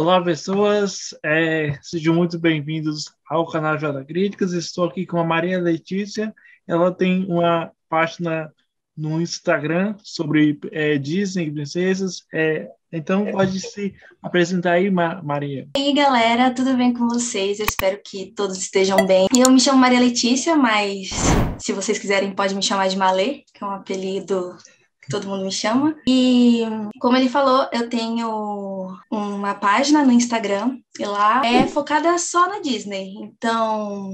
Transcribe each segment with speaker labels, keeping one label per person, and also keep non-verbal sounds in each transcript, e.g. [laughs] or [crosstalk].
Speaker 1: Olá, pessoas, é, sejam muito bem-vindos ao canal Jota Críticas. Estou aqui com a Maria Letícia. Ela tem uma página no Instagram sobre é, Disney princesas. É, então, pode se apresentar aí, Maria.
Speaker 2: E aí, galera, tudo bem com vocês? Eu espero que todos estejam bem. Eu me chamo Maria Letícia, mas se vocês quiserem, pode me chamar de Malê, que é um apelido todo mundo me chama. E como ele falou, eu tenho uma página no Instagram e lá é focada só na Disney. Então,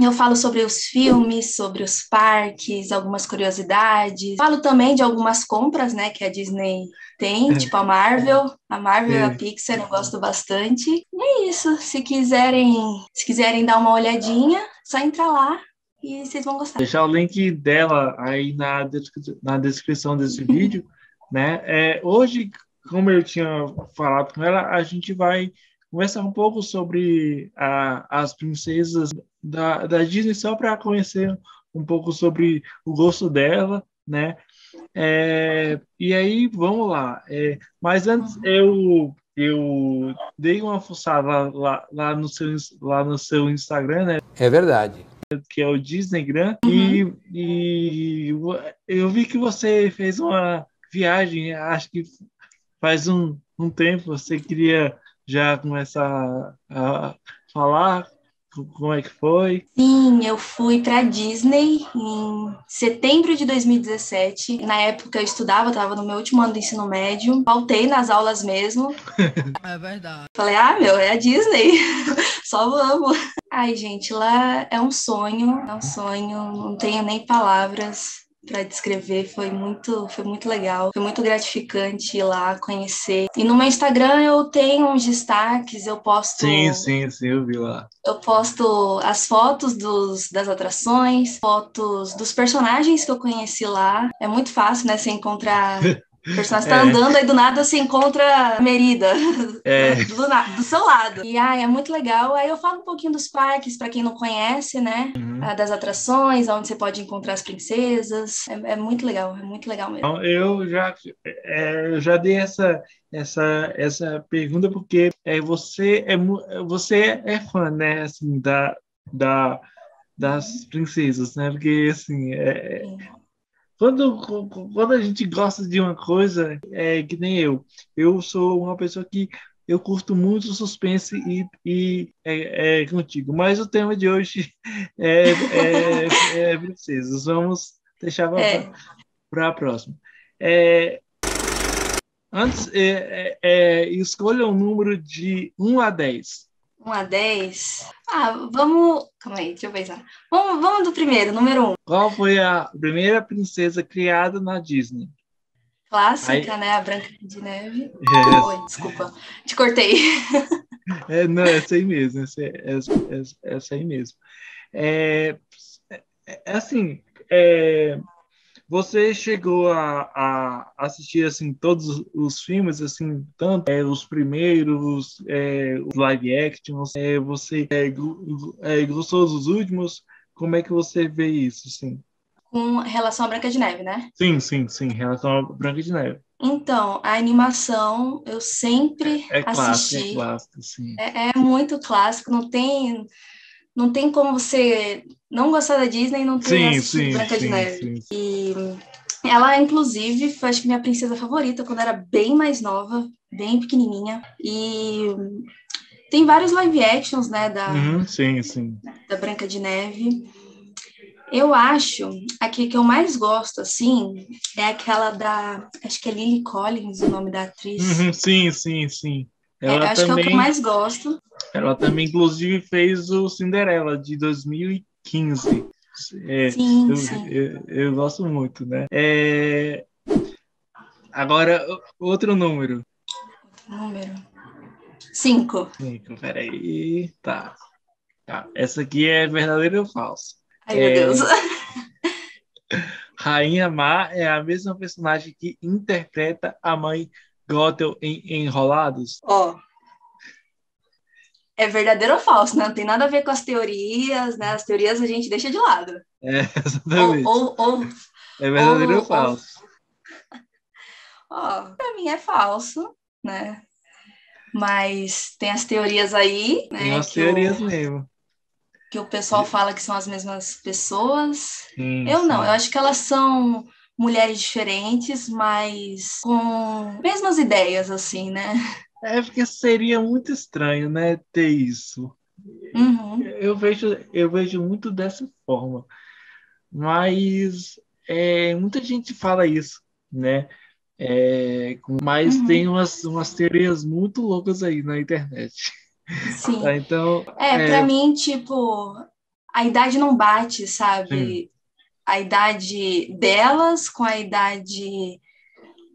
Speaker 2: eu falo sobre os filmes, sobre os parques, algumas curiosidades. Falo também de algumas compras, né, que a Disney tem, é. tipo a Marvel, a Marvel é. e a Pixar, eu gosto bastante. E é isso. Se quiserem, se quiserem dar uma olhadinha, só entrar lá e vocês vão gostar.
Speaker 1: Deixar o link dela aí na, na descrição desse [laughs] vídeo, né? É, hoje, como eu tinha falado com ela, a gente vai conversar um pouco sobre a, as princesas da, da Disney, só para conhecer um pouco sobre o gosto dela, né? É, e aí, vamos lá. É, mas antes, eu eu dei uma fuçada lá, lá, lá, no seu, lá no seu Instagram, né?
Speaker 3: É verdade
Speaker 1: que é o Disneygram, uhum. e, e eu vi que você fez uma viagem, acho que faz um, um tempo, você queria já começar a falar como é que foi?
Speaker 2: Sim, eu fui para Disney em setembro de 2017. Na época eu estudava, estava no meu último ano do ensino médio. Faltei nas aulas mesmo. [laughs]
Speaker 4: É verdade.
Speaker 2: Falei, ah, meu, é a Disney. [laughs] Só vamos. Ai, gente, lá é um sonho, é um sonho, não tenho nem palavras para descrever, foi muito, foi muito legal, foi muito gratificante ir lá conhecer. E no meu Instagram eu tenho uns destaques, eu posto
Speaker 1: Sim, sim, sim, eu vi lá.
Speaker 2: Eu posto as fotos dos, das atrações, fotos dos personagens que eu conheci lá. É muito fácil, né, você encontrar [laughs] O personagem está é. andando aí do nada se encontra Merida é. [laughs] do, do, do, seu lado. E ai, é muito legal. Aí eu falo um pouquinho dos parques, para quem não conhece, né? Uhum. Ah, das atrações, onde você pode encontrar as princesas. É, é muito legal, é muito legal mesmo.
Speaker 1: Então, eu já, é, eu já dei essa, essa, essa pergunta porque é, você, é, você é fã, né? Assim, da, da, das princesas, né? Porque, assim, é, quando, quando a gente gosta de uma coisa, é que nem eu. Eu sou uma pessoa que eu curto muito suspense e, e é, é contigo. Mas o tema de hoje [laughs] é, é, é princesas. Vamos deixar para é. a próxima. É, antes, é, é, é, escolha um número de 1 a 10.
Speaker 2: 1 a 10? Ah, vamos. Calma aí, deixa eu pensar. Vamos, vamos do primeiro, número 1.
Speaker 1: Qual foi a primeira princesa criada na Disney?
Speaker 2: Clássica, aí... né? A Branca de Neve. É. Oi, desculpa. Te cortei. [laughs]
Speaker 1: É, não, essa aí mesmo. Essa, essa, essa, essa aí mesmo. É, é, é assim, é, você chegou a, a, assistir assim todos os filmes assim, tanto é, os primeiros, é, os live actions, é, você é, é, gostou dos últimos? Como é que você vê isso, assim?
Speaker 2: Com relação à Branca de Neve, né?
Speaker 1: Sim, sim, sim, em relação à Branca de Neve.
Speaker 2: Então, a animação eu sempre
Speaker 1: é, é
Speaker 2: clássico,
Speaker 1: assisti. É clássico, sim.
Speaker 2: É, é muito clássico, não tem não tem como você não gostar da Disney e não ter sim, sim, Branca sim, de Neve. E ela, inclusive, foi acho que minha princesa favorita quando era bem mais nova, bem pequenininha. E tem vários live actions, né, da,
Speaker 1: uhum, sim, sim.
Speaker 2: da Branca de Neve. Eu acho, aqui que eu mais gosto, assim, é aquela da. Acho que é Lily Collins, o nome da atriz.
Speaker 1: Uhum, sim, sim, sim.
Speaker 2: É, ela é, acho também, que é o que mais gosto.
Speaker 1: Ela também, inclusive, fez o Cinderela de 2015. É,
Speaker 2: sim,
Speaker 1: eu,
Speaker 2: sim.
Speaker 1: Eu, eu, gosto muito, né? É... Agora, outro número.
Speaker 2: Outro número. Cinco.
Speaker 1: Cinco, peraí. Tá. tá. Essa aqui é verdadeira ou falsa?
Speaker 2: Ai, é... meu Deus. [laughs]
Speaker 1: Rainha Má é a mesma personagem que interpreta a mãe Gothel em Enrolados?
Speaker 2: Ó, oh, é verdadeiro ou falso, né? Não tem nada a ver com as teorias, né? As teorias a gente deixa de lado.
Speaker 1: É, [laughs] exatamente.
Speaker 2: Ou, ou, ou
Speaker 1: é verdadeiro ou, ou falso? [laughs]
Speaker 2: Ó, oh, pra mim é falso, né? Mas tem as teorias aí, né?
Speaker 1: Tem as teorias mesmo.
Speaker 2: que o pessoal fala que são as mesmas pessoas.
Speaker 1: Sim,
Speaker 2: Eu não,
Speaker 1: sim.
Speaker 2: eu acho que elas são mulheres diferentes, mas com mesmas ideias, assim, né?
Speaker 1: É porque seria muito estranho, né, ter isso.
Speaker 2: Uhum.
Speaker 1: Eu vejo, eu vejo muito dessa forma. Mas é, muita gente fala isso, né? É, mas
Speaker 2: Uhum.
Speaker 1: tem umas, umas teorias muito loucas aí na internet.
Speaker 2: Sim. [laughs]
Speaker 1: Então,
Speaker 2: É,
Speaker 1: é,
Speaker 2: pra mim, tipo, a idade não bate, sabe? A idade delas com a idade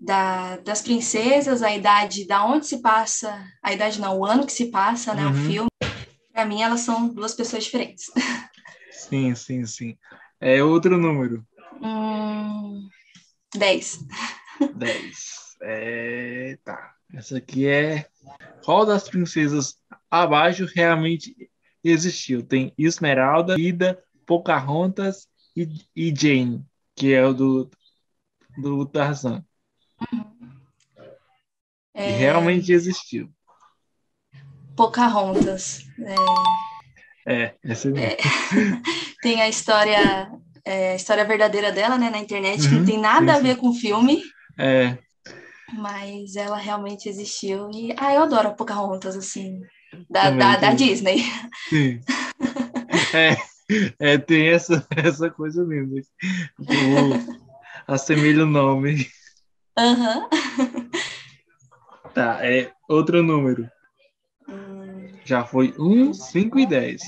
Speaker 2: da, das princesas, a idade da onde se passa, a idade não, o ano que se passa, né? O
Speaker 1: Uhum.
Speaker 2: filme. Pra mim, elas são duas pessoas diferentes.
Speaker 1: sim, sim, sim. É outro número,
Speaker 2: Hum, 10.
Speaker 1: 10. É, tá. Essa aqui é qual das princesas abaixo realmente existiu? Tem Esmeralda, Ida, Pocahontas e, e Jane, que é o do, do Tarzan. E
Speaker 2: É,
Speaker 1: realmente existiu.
Speaker 2: Pocahontas. É,
Speaker 1: É, essa mesmo. [laughs]
Speaker 2: tem a história, é, a história verdadeira dela, né, na internet, que
Speaker 1: Uhum,
Speaker 2: não tem nada a ver com o filme.
Speaker 1: É,
Speaker 2: Mas ela realmente existiu. E, ah, eu adoro a Pocahontas, assim, da,
Speaker 1: Também,
Speaker 2: da, da. Disney.
Speaker 1: sim. [laughs] É, é, tem essa, [laughs] essa coisa mesmo. O, assemelha o nome.
Speaker 2: Aham.
Speaker 1: Tá, é outro número.
Speaker 2: Hum,
Speaker 1: Já foi 1, 5 e 10.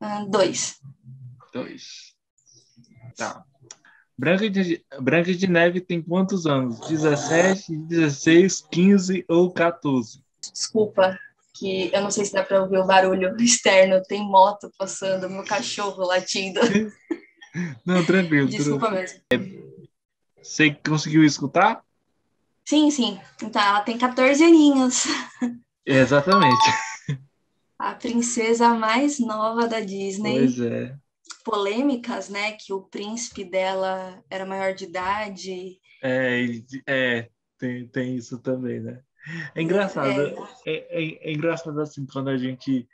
Speaker 2: ah, dois.
Speaker 1: 2. Tá. Branca de, Branca de Neve tem quantos anos? 17, 16, 15 ou 14?
Speaker 2: Desculpa, que eu não sei se dá para ouvir o barulho [laughs] externo. Tem moto passando, meu cachorro latindo. [laughs]
Speaker 1: Não, tranquilo.
Speaker 2: Desculpa
Speaker 1: tranquilo.
Speaker 2: mesmo.
Speaker 1: Você conseguiu escutar?
Speaker 2: Sim, sim. Então, ela tem 14 aninhos. [laughs]
Speaker 1: Exatamente.
Speaker 2: A princesa mais nova da Disney.
Speaker 1: Pois é.
Speaker 2: Polêmicas, né? Que o príncipe dela era maior de idade.
Speaker 1: É, é tem, tem isso também, né? É engraçado. É, é, é engraçado assim, quando a gente,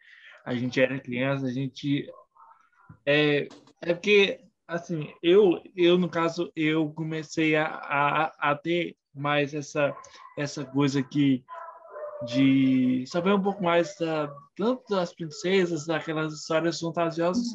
Speaker 1: a gente era criança, a gente. É, é porque, assim, eu, eu, no caso, eu comecei a, a, a ter mais essa, essa coisa aqui de saber um pouco mais da, tanto das princesas, daquelas histórias fantasiosas,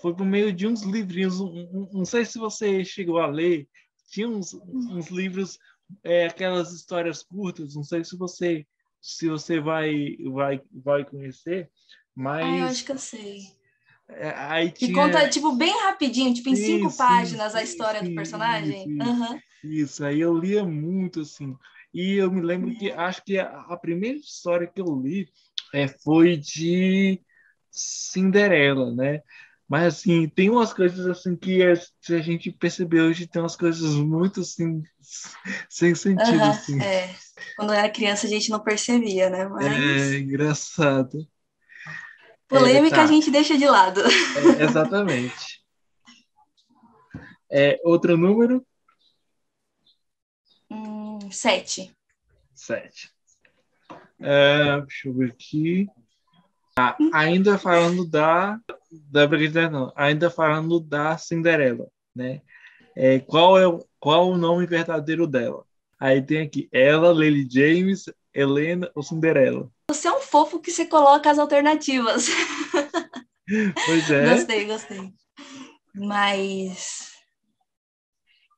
Speaker 1: foi por meio de uns livrinhos. um- um- não sei se você chegou a ler, tinha uns, uns livros, é, aquelas histórias curtas. Não sei se você se você vai vai vai conhecer, mas
Speaker 2: Ah, eu acho que eu sei.
Speaker 1: é, aí
Speaker 2: Que
Speaker 1: tinha
Speaker 2: conta, tipo, bem rapidinho, tipo, em
Speaker 1: Sim,
Speaker 2: cinco
Speaker 1: sim,
Speaker 2: páginas a
Speaker 1: sim,
Speaker 2: história
Speaker 1: sim,
Speaker 2: do personagem.
Speaker 1: isso, isso. Aí eu lia muito assim. E eu me lembro que acho que a, a primeira história que eu li é, foi de Cinderela, né? Mas assim, tem umas coisas assim que a, se a gente percebeu hoje, tem umas coisas muito assim, [laughs] sem sentido,
Speaker 2: Aham,
Speaker 1: assim.
Speaker 2: é. Quando eu era criança a gente não percebia, né? Mas
Speaker 1: É engraçado.
Speaker 2: polêmica
Speaker 1: tá.
Speaker 2: a gente deixa de lado.
Speaker 1: É, exatamente. É, outro número?
Speaker 2: Hum, sete.
Speaker 1: Sete. É, deixa eu ver aqui. Ah, ainda falando da. Da Brincadeira, não. Ainda falando da Cinderela, né? É, qual, é, o- qual o nome verdadeiro dela? Aí tem aqui ela, Lily James, Helena ou Cinderela.
Speaker 2: Você é um fofo que você coloca as alternativas. [laughs]
Speaker 1: Pois é.
Speaker 2: Gostei, gostei. Mas.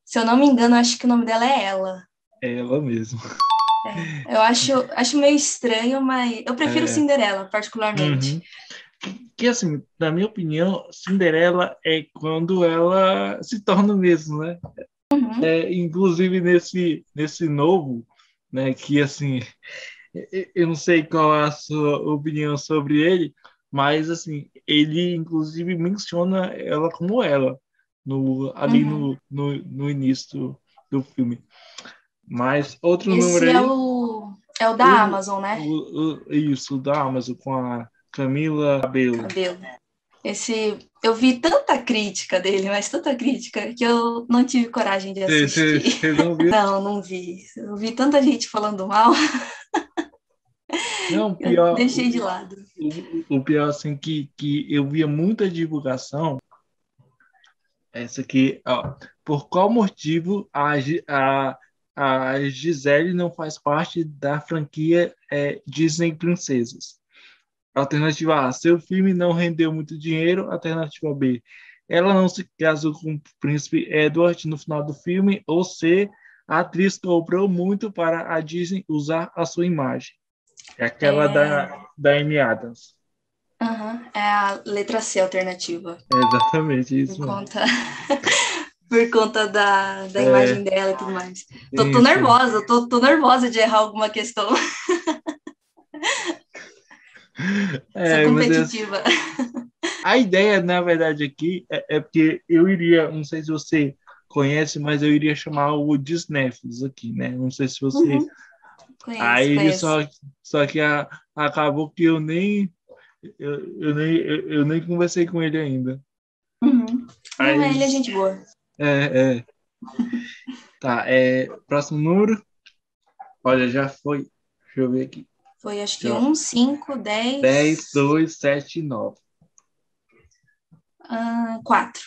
Speaker 2: Se eu não me engano, acho que o nome dela é ela.
Speaker 1: É ela mesmo.
Speaker 2: Eu acho, acho meio estranho, mas eu prefiro
Speaker 1: É.
Speaker 2: Cinderela, particularmente.
Speaker 1: Uhum. Que assim, na minha opinião, Cinderela é quando ela se torna mesmo, né?
Speaker 2: Uhum.
Speaker 1: É, inclusive nesse nesse novo, né? Que assim, eu não sei qual é a sua opinião sobre ele, mas assim, ele inclusive menciona ela como ela no ali
Speaker 2: Uhum.
Speaker 1: no, no, no início do, do filme. Mas outro número
Speaker 2: Esse
Speaker 1: aí,
Speaker 2: é o, é o da
Speaker 1: O-
Speaker 2: Amazon, né?
Speaker 1: o- o- isso da Amazon com a Camila Cabello.
Speaker 2: Cabelo. Esse, eu vi tanta crítica dele, mas tanta crítica, que eu não tive coragem de
Speaker 1: Você- Você
Speaker 2: assistir.
Speaker 1: você não viu? [laughs]
Speaker 2: Não, não vi. Eu vi tanta gente falando mal.
Speaker 1: Não, [laughs] pior.
Speaker 2: Eu deixei de lado.
Speaker 1: O, o pior, assim, que, que eu via muita divulgação. Essa aqui, ó. Por qual motivo a, a, a Gisele não faz parte da franquia é, Disney Princesas? Alternativa A, seu filme não rendeu muito dinheiro. Alternativa B, ela não se casou com o príncipe Edward no final do filme. Ou C, a atriz cobrou muito para a Disney usar a sua imagem. É aquela é... da, da Amy Adams.
Speaker 2: Uhum. É a letra C alternativa.
Speaker 1: É exatamente isso.
Speaker 2: Por conta, [laughs] Por conta da, da é... imagem dela e tudo mais. Tô, tô nervosa, tô, tô nervosa de errar alguma questão. [laughs] É, Sou competitiva. [laughs]
Speaker 1: a ideia, na verdade, aqui é, é, porque eu iria, não sei se você conhece, mas eu iria chamar o Disneyfus aqui, né? Não sei se você. Uhum.
Speaker 2: Conheço,
Speaker 1: Aí
Speaker 2: conheço.
Speaker 1: só, só que a, acabou que eu nem eu, eu nem eu, eu, nem conversei com ele ainda.
Speaker 2: Uhum. Aí, Não, ele é gente boa.
Speaker 1: É, é. tá, é, próximo número. Olha, já foi. Deixa eu ver aqui.
Speaker 2: Foi acho que 1, 5, 10.
Speaker 1: 10, 2, 7, 9.
Speaker 2: 4.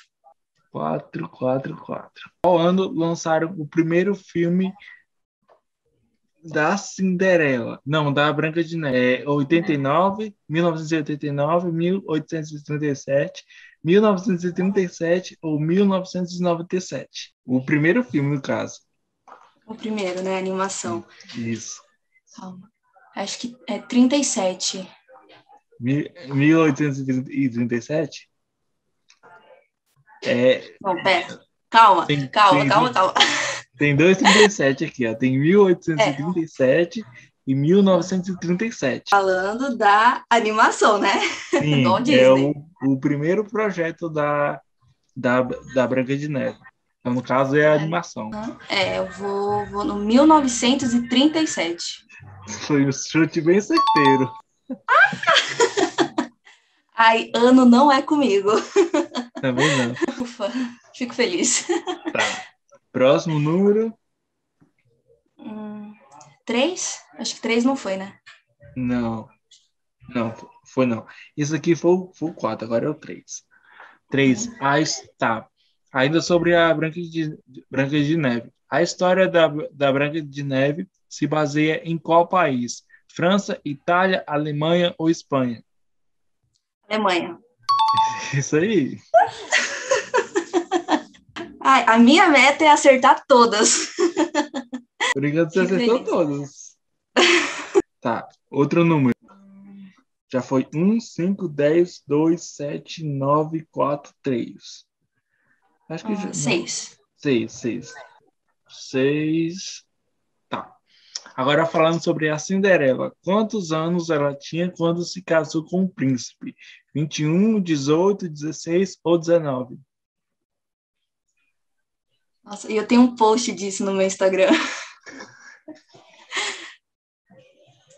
Speaker 1: 4, 4, 4. Qual ano lançaram o primeiro filme da Cinderela? Não, da Branca de Neve. É 89, é. 1989, 1837, 1937 ou 1997. O primeiro filme, no caso.
Speaker 2: O primeiro, né? Animação.
Speaker 1: Isso.
Speaker 2: Calma. Acho que é 37.
Speaker 1: 1837? É.
Speaker 2: Não, pera. Calma, tem, calma, tem, calma, calma.
Speaker 1: Tem 237 aqui, ó. Tem 1837 é. E 1937.
Speaker 2: Falando da animação, né?
Speaker 1: Sim, [laughs] é o, o primeiro projeto da, da, da Branca de Neve. Então, no caso, é a animação.
Speaker 2: É, eu vou, vou no 1937.
Speaker 1: Foi um chute bem certeiro. [laughs]
Speaker 2: Ai, ano não é comigo. [laughs]
Speaker 1: Também não.
Speaker 2: Ufa, fico feliz.
Speaker 1: Tá. Próximo número.
Speaker 2: Hum, três? Acho que três não foi, né?
Speaker 1: Não. Não, foi não. Isso aqui foi, foi o quatro, agora é o três. Três. Hum. Ah, está. Ainda sobre a Branca de, Branca de Neve. A história da, da Branca de Neve se baseia em qual país? França, Itália, Alemanha ou Espanha?
Speaker 2: Alemanha. [laughs]
Speaker 1: Isso aí.
Speaker 2: Ai, a minha meta é acertar todas. [laughs]
Speaker 1: Obrigado, você acertou todas. tá, outro número. Já foi 1, 5, 10, 2, 7, 9, 4, 3.
Speaker 2: Acho que uh, já. 6.
Speaker 1: 6, 6. 6. Agora falando sobre a Cinderela, quantos anos ela tinha quando se casou com o príncipe? 21, 18, 16 ou 19?
Speaker 2: Nossa, e eu tenho um post disso no meu Instagram. [laughs]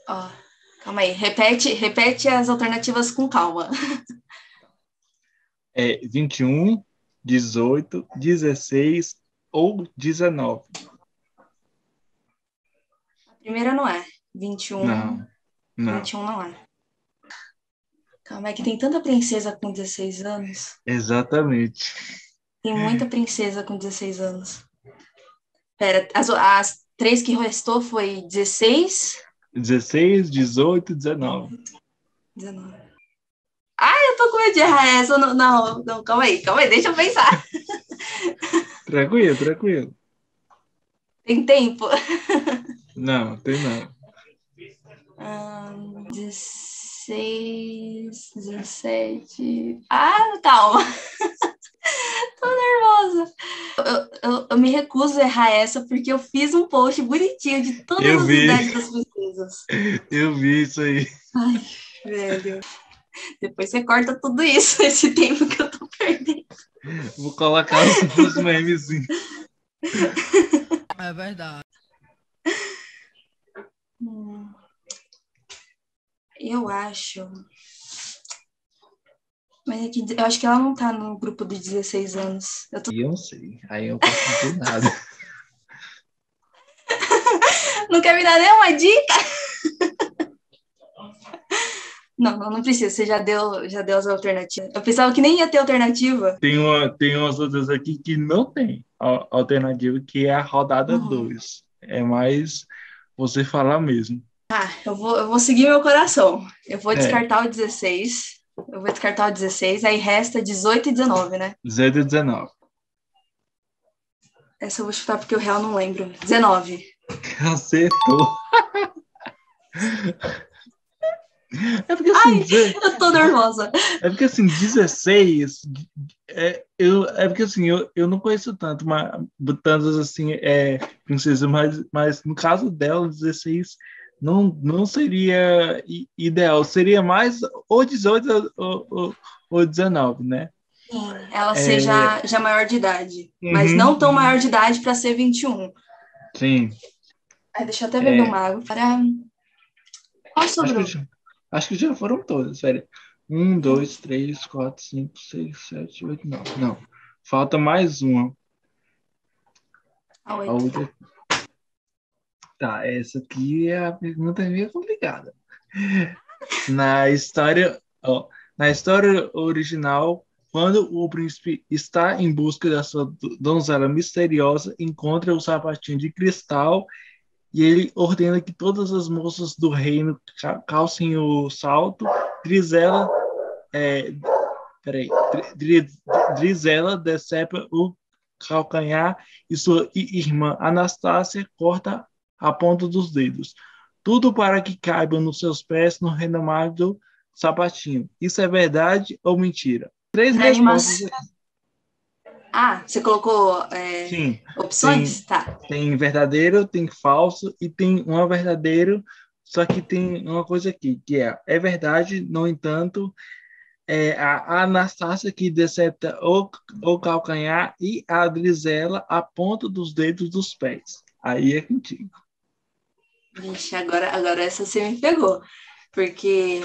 Speaker 2: Ó, calma aí, repete, repete as alternativas com calma.
Speaker 1: É 21, 18, 16 ou 19
Speaker 2: primeira não é. 21.
Speaker 1: Não. não.
Speaker 2: 21 não é. Calma, é que tem tanta princesa com 16 anos.
Speaker 1: Exatamente.
Speaker 2: Tem muita princesa com 16 anos. Pera, as, as três que restou foi 16?
Speaker 1: 16, 18, 19.
Speaker 2: 19. Ai, eu tô com medo de errar essa. Não, não, não, calma aí, calma aí, deixa eu pensar.
Speaker 1: tranquilo, tranquilo.
Speaker 2: Tem tempo.
Speaker 1: Não, tem não.
Speaker 2: Um, 16, 17. Ah, calma. [laughs] Tô nervosa. Eu, eu, eu, me recuso a errar essa porque eu fiz um post bonitinho de todas eu as vi. idades das princesas. [laughs]
Speaker 1: Eu vi isso aí.
Speaker 2: Ai, velho. Depois você corta tudo isso, [laughs] esse tempo que eu tô perdendo.
Speaker 1: Vou colocar os memes.
Speaker 3: É verdade.
Speaker 2: Hum. Eu acho. Mas é que eu acho que ela não tá no grupo de 16 anos.
Speaker 1: Eu, tô... eu não sei. Aí eu não posso dizer nada. [laughs]
Speaker 2: não quer me dar nenhuma dica? Não, não, não precisa, você já deu, já deu as alternativas. Eu pensava que nem ia ter alternativa.
Speaker 1: Tem, uma, tem umas outras aqui que não tem alternativa, que é a rodada 2. Uhum. É mais você falar mesmo.
Speaker 2: Ah, eu vou, eu vou seguir meu coração. Eu vou é. descartar o 16. Eu vou descartar o 16, aí resta 18 e 19, né?
Speaker 1: 18 e 19.
Speaker 2: Essa eu vou chutar porque o real não lembro. 19. [laughs]
Speaker 1: Acertou.
Speaker 2: É porque assim. Ai, dizer, eu tô nervosa.
Speaker 1: É porque assim, 16. É, eu, é porque assim, eu, eu não conheço tanto, mas tantas assim, é, princesas, mas, mas no caso dela, 16 não, não seria ideal. Seria mais ou 18 ou, ou, ou 19, né?
Speaker 2: Sim, ela é... seja já maior de idade, uhum, mas não tão maior de idade para ser 21.
Speaker 1: Sim.
Speaker 2: Aí, deixa eu até beber é... uma água para. Qual sobrou?
Speaker 1: Acho que, acho que já foram todas, sério. Um, dois, três, quatro, cinco, seis, sete, oito, nove. Não. Falta mais uma.
Speaker 2: A oito. A outra...
Speaker 1: Tá, essa aqui é a pergunta meio complicada. Na história, ó, na história original, quando o príncipe está em busca da sua donzela misteriosa, encontra o sapatinho de cristal e ele ordena que todas as moças do reino calcem o salto. Drizela, é, peraí, Drizela decepa o calcanhar e sua irmã Anastácia corta a ponta dos dedos. Tudo para que caiba nos seus pés no renomado sapatinho. Isso é verdade ou mentira? Três Na respostas.
Speaker 2: Ah, você colocou é, Sim, opções?
Speaker 1: Tem,
Speaker 2: tá.
Speaker 1: Tem verdadeiro, tem falso e tem uma verdadeiro, só que tem uma coisa aqui, que é, é verdade, no entanto, é a Anastácia que decepta o, o calcanhar e a Adrisela a ponta dos dedos dos pés. Aí é contigo.
Speaker 2: Vixe, agora, agora essa você me pegou. Porque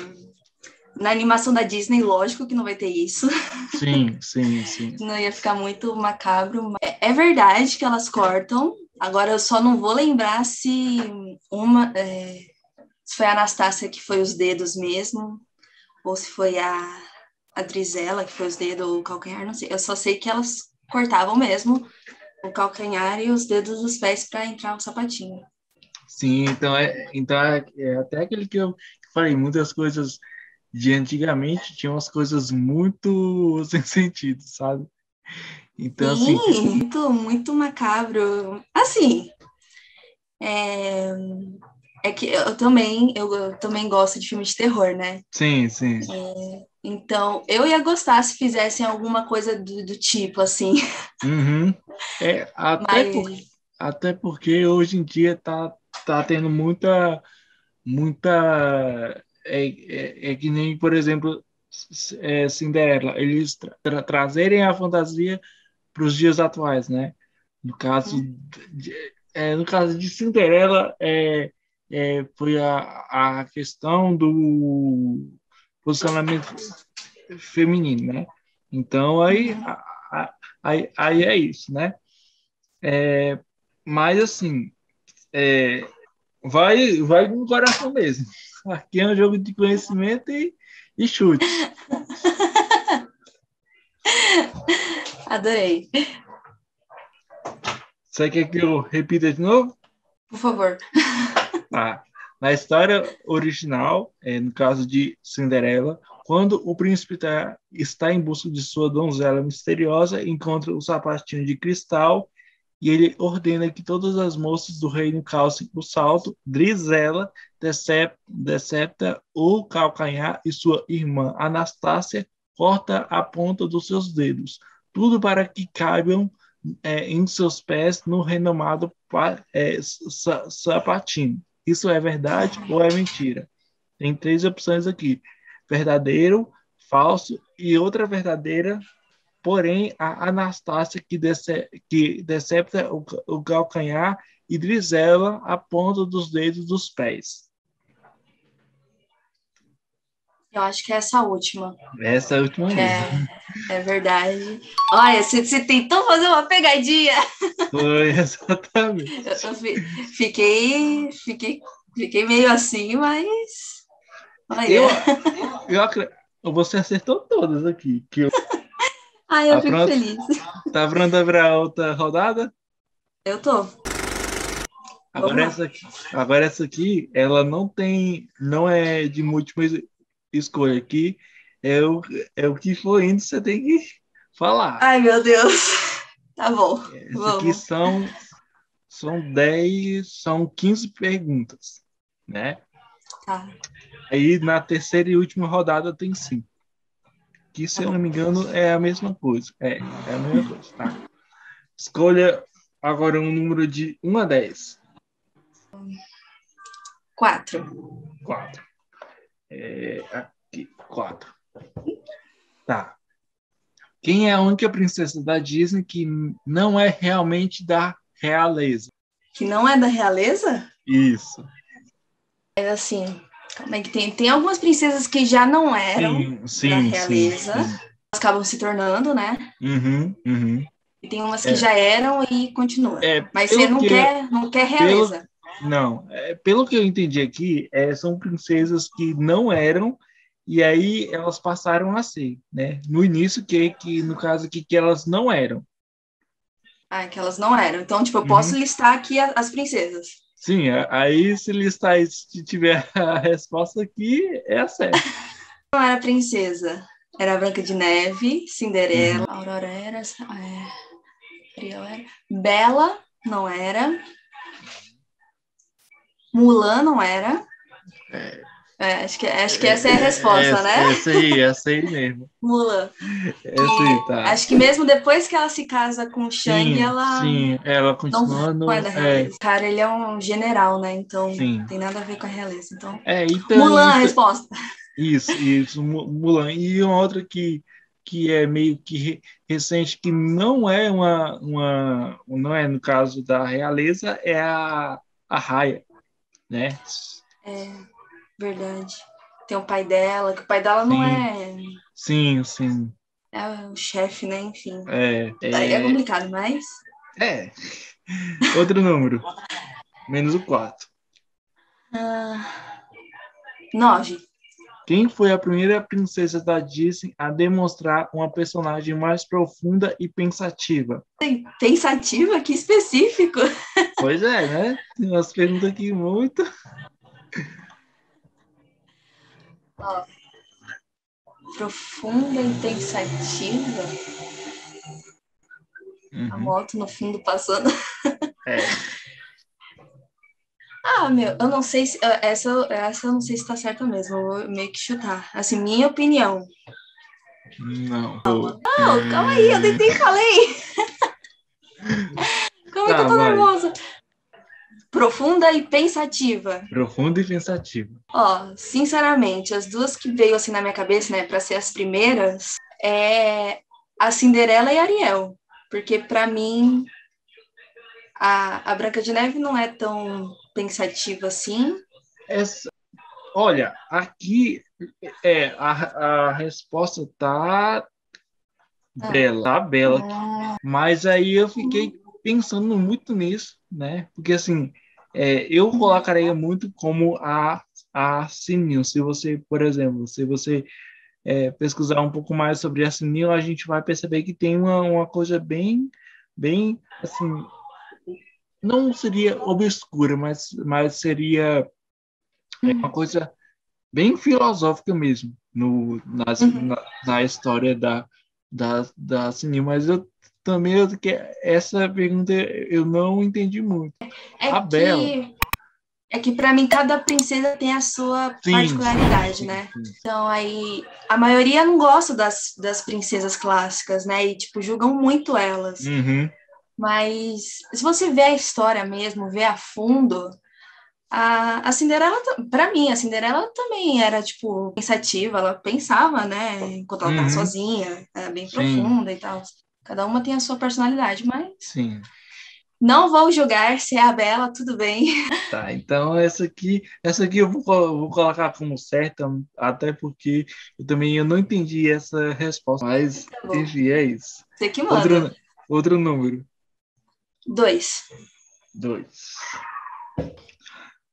Speaker 2: na animação da Disney, lógico que não vai ter isso.
Speaker 1: Sim, [laughs] sim, sim.
Speaker 2: não ia ficar muito macabro. É, é verdade que elas cortam. Agora eu só não vou lembrar se uma é, se foi a Anastácia que foi os dedos mesmo, ou se foi a, a Drizella que foi os dedos ou o calcanhar, não sei. Eu só sei que elas cortavam mesmo o calcanhar e os dedos dos pés para entrar o sapatinho.
Speaker 1: Sim, então é, então é, é até aquele que eu falei, muitas coisas de antigamente tinham umas coisas muito [laughs] sem sentido, sabe?
Speaker 2: Então, Sim, assim. Muito, muito macabro. Assim, é, é que eu também, eu, eu, também gosto de filmes de terror, né?
Speaker 1: Sim, sim.
Speaker 2: É, então, eu ia gostar se fizessem alguma coisa do, do tipo, assim.
Speaker 1: Uhum. É, [laughs] até, Mas... por, até porque hoje em dia tá, tá tendo muita, muita é, é, é que nem, por exemplo, é, Cinderela, eles tra trazerem a fantasia para os dias atuais, né? No caso de, é, no caso de Cinderela, é, é, foi a, a questão do posicionamento feminino, né? Então aí, uhum. a, aí, aí é isso, né? É, mas assim, é, vai, vai no coração mesmo. Aqui é um jogo de conhecimento e, e chute. [laughs]
Speaker 2: Adorei.
Speaker 1: Você quer que eu repita de novo?
Speaker 2: Por favor.
Speaker 1: Tá. Na história original, é, no caso de Cinderela, quando o príncipe tá, está em busca de sua donzela misteriosa, encontra o sapatinho de cristal e ele ordena que todas as moças do reino calcem o salto. Drizela decepta o calcanhar e sua irmã Anastácia corta a ponta dos seus dedos. Tudo para que caibam é, em seus pés no renomado é, sapatinho. Isso é verdade ou é mentira? Tem três opções aqui: verdadeiro, falso e outra verdadeira Porém, a Anastácia, que, dece, que decepta o, o calcanhar, e Drizela a ponta dos dedos dos pés.
Speaker 2: Eu acho que é essa última.
Speaker 1: Essa é a última
Speaker 2: é, é verdade. Olha, você, você tentou fazer uma pegadinha.
Speaker 1: Foi, [laughs] exatamente.
Speaker 2: Eu, eu fiquei, fiquei, fiquei meio assim, mas Olha.
Speaker 1: Eu, eu acredito. Você acertou todas aqui. Que eu,
Speaker 2: Ai, eu
Speaker 1: Ah,
Speaker 2: fico
Speaker 1: pronto.
Speaker 2: feliz.
Speaker 1: tá pronta para outra rodada?
Speaker 2: Eu tô.
Speaker 1: Agora essa, aqui, agora essa aqui, ela não tem, não é de múltipla es- escolha aqui, é o, é o que for indo, você tem que falar.
Speaker 2: Ai, meu Deus. Tá bom.
Speaker 1: Essa aqui
Speaker 2: vamos.
Speaker 1: são, são 10, são 15 perguntas, né?
Speaker 2: Tá.
Speaker 1: Aí na terceira e última rodada tem cinco. Que, se eu não me engano, é a mesma coisa. É, é a mesma coisa, tá? Escolha agora um número de 1 a 10.
Speaker 2: Quatro.
Speaker 1: Quatro. É, aqui, quatro. Tá. Quem é a única princesa da Disney que não é realmente da realeza?
Speaker 2: Que não é da realeza?
Speaker 1: Isso.
Speaker 2: É assim. Como é que tem? Tem algumas princesas que já não eram,
Speaker 1: Sim, sim,
Speaker 2: da realeza.
Speaker 1: sim.
Speaker 2: acabam se tornando, né?
Speaker 1: Uhum, uhum.
Speaker 2: E tem umas que
Speaker 1: É.
Speaker 2: já eram e continuam.
Speaker 1: É,
Speaker 2: Mas
Speaker 1: pelo
Speaker 2: você não
Speaker 1: que-
Speaker 2: quer, não quer realeza.
Speaker 1: Não, é, pelo que eu entendi aqui, é, são princesas que não eram e aí elas passaram a ser, né? No início que, que no caso aqui que elas não eram.
Speaker 2: Ah, que elas não eram. Então, tipo, eu
Speaker 1: Uhum.
Speaker 2: posso listar aqui as princesas.
Speaker 1: Sim, a- aí se listar aí, se tiver [laughs] a resposta aqui, é a certa. [laughs]
Speaker 2: Não era princesa. Era Branca de Neve,
Speaker 1: Uhum.
Speaker 2: Cinderela, Aurora era, é, Ariel era, Bela não era, Mulan não era. É, acho, que, acho que essa é a resposta,
Speaker 1: essa,
Speaker 2: né?
Speaker 1: Essa aí, essa aí mesmo.
Speaker 2: Mulan.
Speaker 1: Essa aí, tá.
Speaker 2: Acho que mesmo depois que ela se casa com o Shang,
Speaker 1: sim,
Speaker 2: ela
Speaker 1: sim, ela
Speaker 2: vai da
Speaker 1: é.
Speaker 2: Cara, ele é um general, né? Então
Speaker 1: sim.
Speaker 2: não tem nada a ver com a realeza. Então,
Speaker 1: É, então,
Speaker 2: Mulan, a
Speaker 1: então-
Speaker 2: resposta.
Speaker 1: Isso, isso, Mu- Mulan. E uma outra que, que é meio que re- recente, que não é uma, uma, não é no caso da realeza, é a, a Raya, né?
Speaker 2: É, verdade. Tem o pai dela, que o pai dela não
Speaker 1: Sim.
Speaker 2: é,
Speaker 1: Sim, sim.
Speaker 2: é o chefe, né? Enfim.
Speaker 1: É,
Speaker 2: Daí é
Speaker 1: é,
Speaker 2: complicado, mas.
Speaker 1: é. Outro número. Menos o 4.
Speaker 2: ah, nove.
Speaker 1: Quem foi a primeira princesa da Disney a demonstrar uma personagem mais profunda e pensativa?
Speaker 2: Pensativa, que específico.
Speaker 1: Pois é, né? Tem umas perguntas aqui muito.
Speaker 2: Ó, profunda e pensativa. A
Speaker 1: Uhum.
Speaker 2: moto no fundo passando. [laughs]
Speaker 1: É.
Speaker 2: Ah, meu, eu não sei se. ah, Essa, essa eu não sei se tá certa mesmo. Eu vou meio que chutar. Assim, minha opinião.
Speaker 1: Não.
Speaker 2: Não, calma aí, eu e falei. Calma aí
Speaker 1: Tá,
Speaker 2: que eu tô
Speaker 1: vai.
Speaker 2: nervosa. Profunda e pensativa.
Speaker 1: Profundo e pensativo.
Speaker 2: Ó, sinceramente, as duas que veio assim na minha cabeça, né, para ser as primeiras, é a Cinderela e a Ariel. Porque para mim a, a Branca de Neve não é tão pensativa assim.
Speaker 1: Essa, olha, aqui é a, a resposta tá bela, tá bela.
Speaker 2: Ah,
Speaker 1: Mas aí eu fiquei pensando muito nisso, né? Porque assim, é, eu colocaria muito como a a Sininho. Se você, por exemplo, se você é, pesquisar um pouco mais sobre a Sininho, a gente vai perceber que tem uma, uma coisa bem, bem, assim, não seria obscura, mas, mas seria é, uma coisa bem filosófica mesmo no, nas,
Speaker 2: Uhum.
Speaker 1: na, na história da, da, da Sininho. Mas eu também, eu, que essa pergunta eu não entendi muito.
Speaker 2: é
Speaker 1: A
Speaker 2: que
Speaker 1: Bela.
Speaker 2: é que para mim cada princesa tem a sua
Speaker 1: Sim,
Speaker 2: particularidade,
Speaker 1: sim,
Speaker 2: né?
Speaker 1: sim.
Speaker 2: Então aí a maioria não gosta das, das princesas clássicas, né? E tipo julgam muito elas.
Speaker 1: Uhum.
Speaker 2: Mas se você vê a história mesmo, vê a fundo, a, a Cinderela, pra mim, a Cinderela também era, tipo, pensativa, ela pensava, né, enquanto ela tava
Speaker 1: Uhum.
Speaker 2: sozinha, era bem
Speaker 1: Sim.
Speaker 2: profunda e tal. Cada uma tem a sua personalidade, mas
Speaker 1: Sim.
Speaker 2: não vou julgar se é a Bela, tudo bem.
Speaker 1: Tá, então essa aqui, essa aqui eu vou, vou colocar como certa, até porque eu também eu não entendi essa resposta, mas
Speaker 2: Tá bom.
Speaker 1: enfim, é isso.
Speaker 2: Você que manda.
Speaker 1: Outro, outro número,
Speaker 2: Dois.
Speaker 1: dois.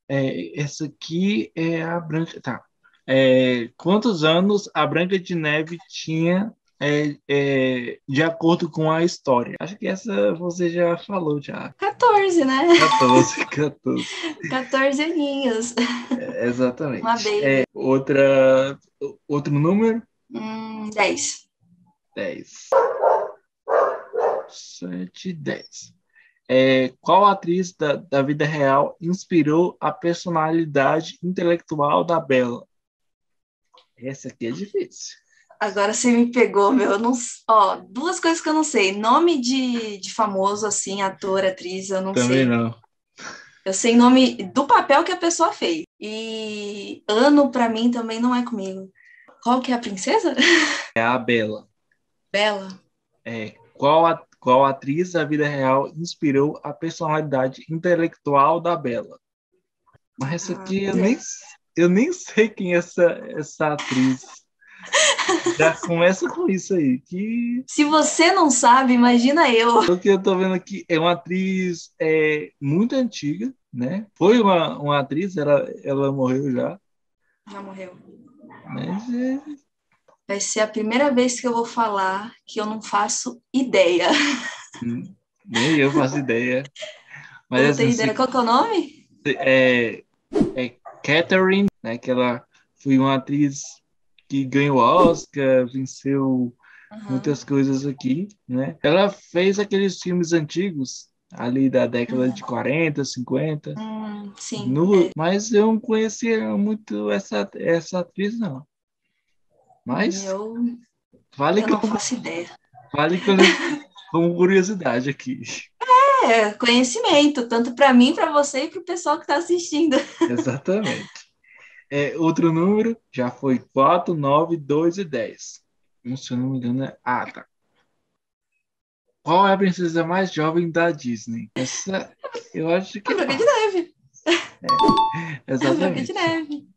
Speaker 1: É, essa aqui é a branca, tá. É, quantos anos a Branca de Neve tinha é, é, de acordo com a história? Acho que essa você já falou já.
Speaker 2: 14, né?
Speaker 1: 14, 14.
Speaker 2: 14 aninhos.
Speaker 1: É, exatamente.
Speaker 2: Uma baby.
Speaker 1: É, outra, outro número?
Speaker 2: Hum, 10.
Speaker 1: 10. 7, 10. É, qual atriz da, da vida real inspirou a personalidade intelectual da Bela? Essa aqui é difícil.
Speaker 2: Agora você me pegou, meu. Eu não... Ó, duas coisas que eu não sei. Nome de, de famoso, assim, ator, atriz, eu não
Speaker 1: Também
Speaker 2: sei.
Speaker 1: não.
Speaker 2: Eu sei nome do papel que a pessoa fez. E ano, pra mim, também não é comigo. Qual que é a princesa? [laughs]
Speaker 1: É a Bela.
Speaker 2: Bela.
Speaker 1: É, qual, a, qual atriz da vida real inspirou a personalidade intelectual da Bela? Mas essa aqui eu nem, eu nem sei quem é essa, essa atriz. Já começa com isso aí. Que
Speaker 2: Se você não sabe, imagina eu.
Speaker 1: o que eu tô vendo aqui é uma atriz é, muito antiga, né? Foi uma, uma atriz, ela, ela morreu já.
Speaker 2: Já morreu.
Speaker 1: Mas é,
Speaker 2: Vai ser a primeira vez que eu vou falar que eu não faço ideia.
Speaker 1: hum, nem eu faço ideia. Mas
Speaker 2: não
Speaker 1: assim, se-
Speaker 2: ideia. Qual que é o nome?
Speaker 1: é, é Catherine, né? Que ela foi uma atriz que ganhou Oscar, venceu
Speaker 2: Aham.
Speaker 1: muitas coisas aqui, né? Ela fez aqueles filmes antigos ali da década de 40, 50,
Speaker 2: Hum, sim.
Speaker 1: no, mas eu não conhecia muito essa essa atriz não. Mas
Speaker 2: Eu,
Speaker 1: vale
Speaker 2: eu
Speaker 1: que
Speaker 2: não
Speaker 1: eu,
Speaker 2: faço ideia.
Speaker 1: vale que eu, [laughs] como curiosidade aqui.
Speaker 2: É, conhecimento, tanto para mim, para você e para o pessoal que está assistindo.
Speaker 1: Exatamente. É, outro número já foi 4, 9, 2 e 10. Um, se eu não me engano, é. Ah, tá. Qual é a princesa mais jovem da Disney? Essa eu acho que.
Speaker 2: A Branca de Neve. A Branca de
Speaker 1: Exatamente.
Speaker 2: Neve.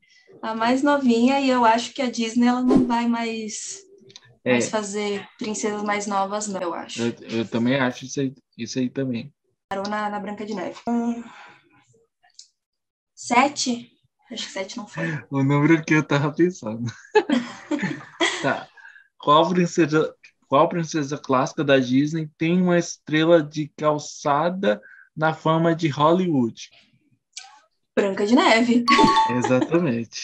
Speaker 2: A mais novinha, e eu acho que a Disney ela não vai mais,
Speaker 1: É,
Speaker 2: mais fazer princesas mais novas, não, eu acho.
Speaker 1: eu, eu também acho isso aí, isso aí também.
Speaker 2: Parou na, na Branca de Neve. Hum, sete? Acho que sete não foi.
Speaker 1: O número que eu tava pensando. [laughs] tá. Qual princesa, qual princesa clássica da Disney tem uma estrela de calçada na fama de Hollywood?
Speaker 2: Branca de Neve.
Speaker 1: Exatamente.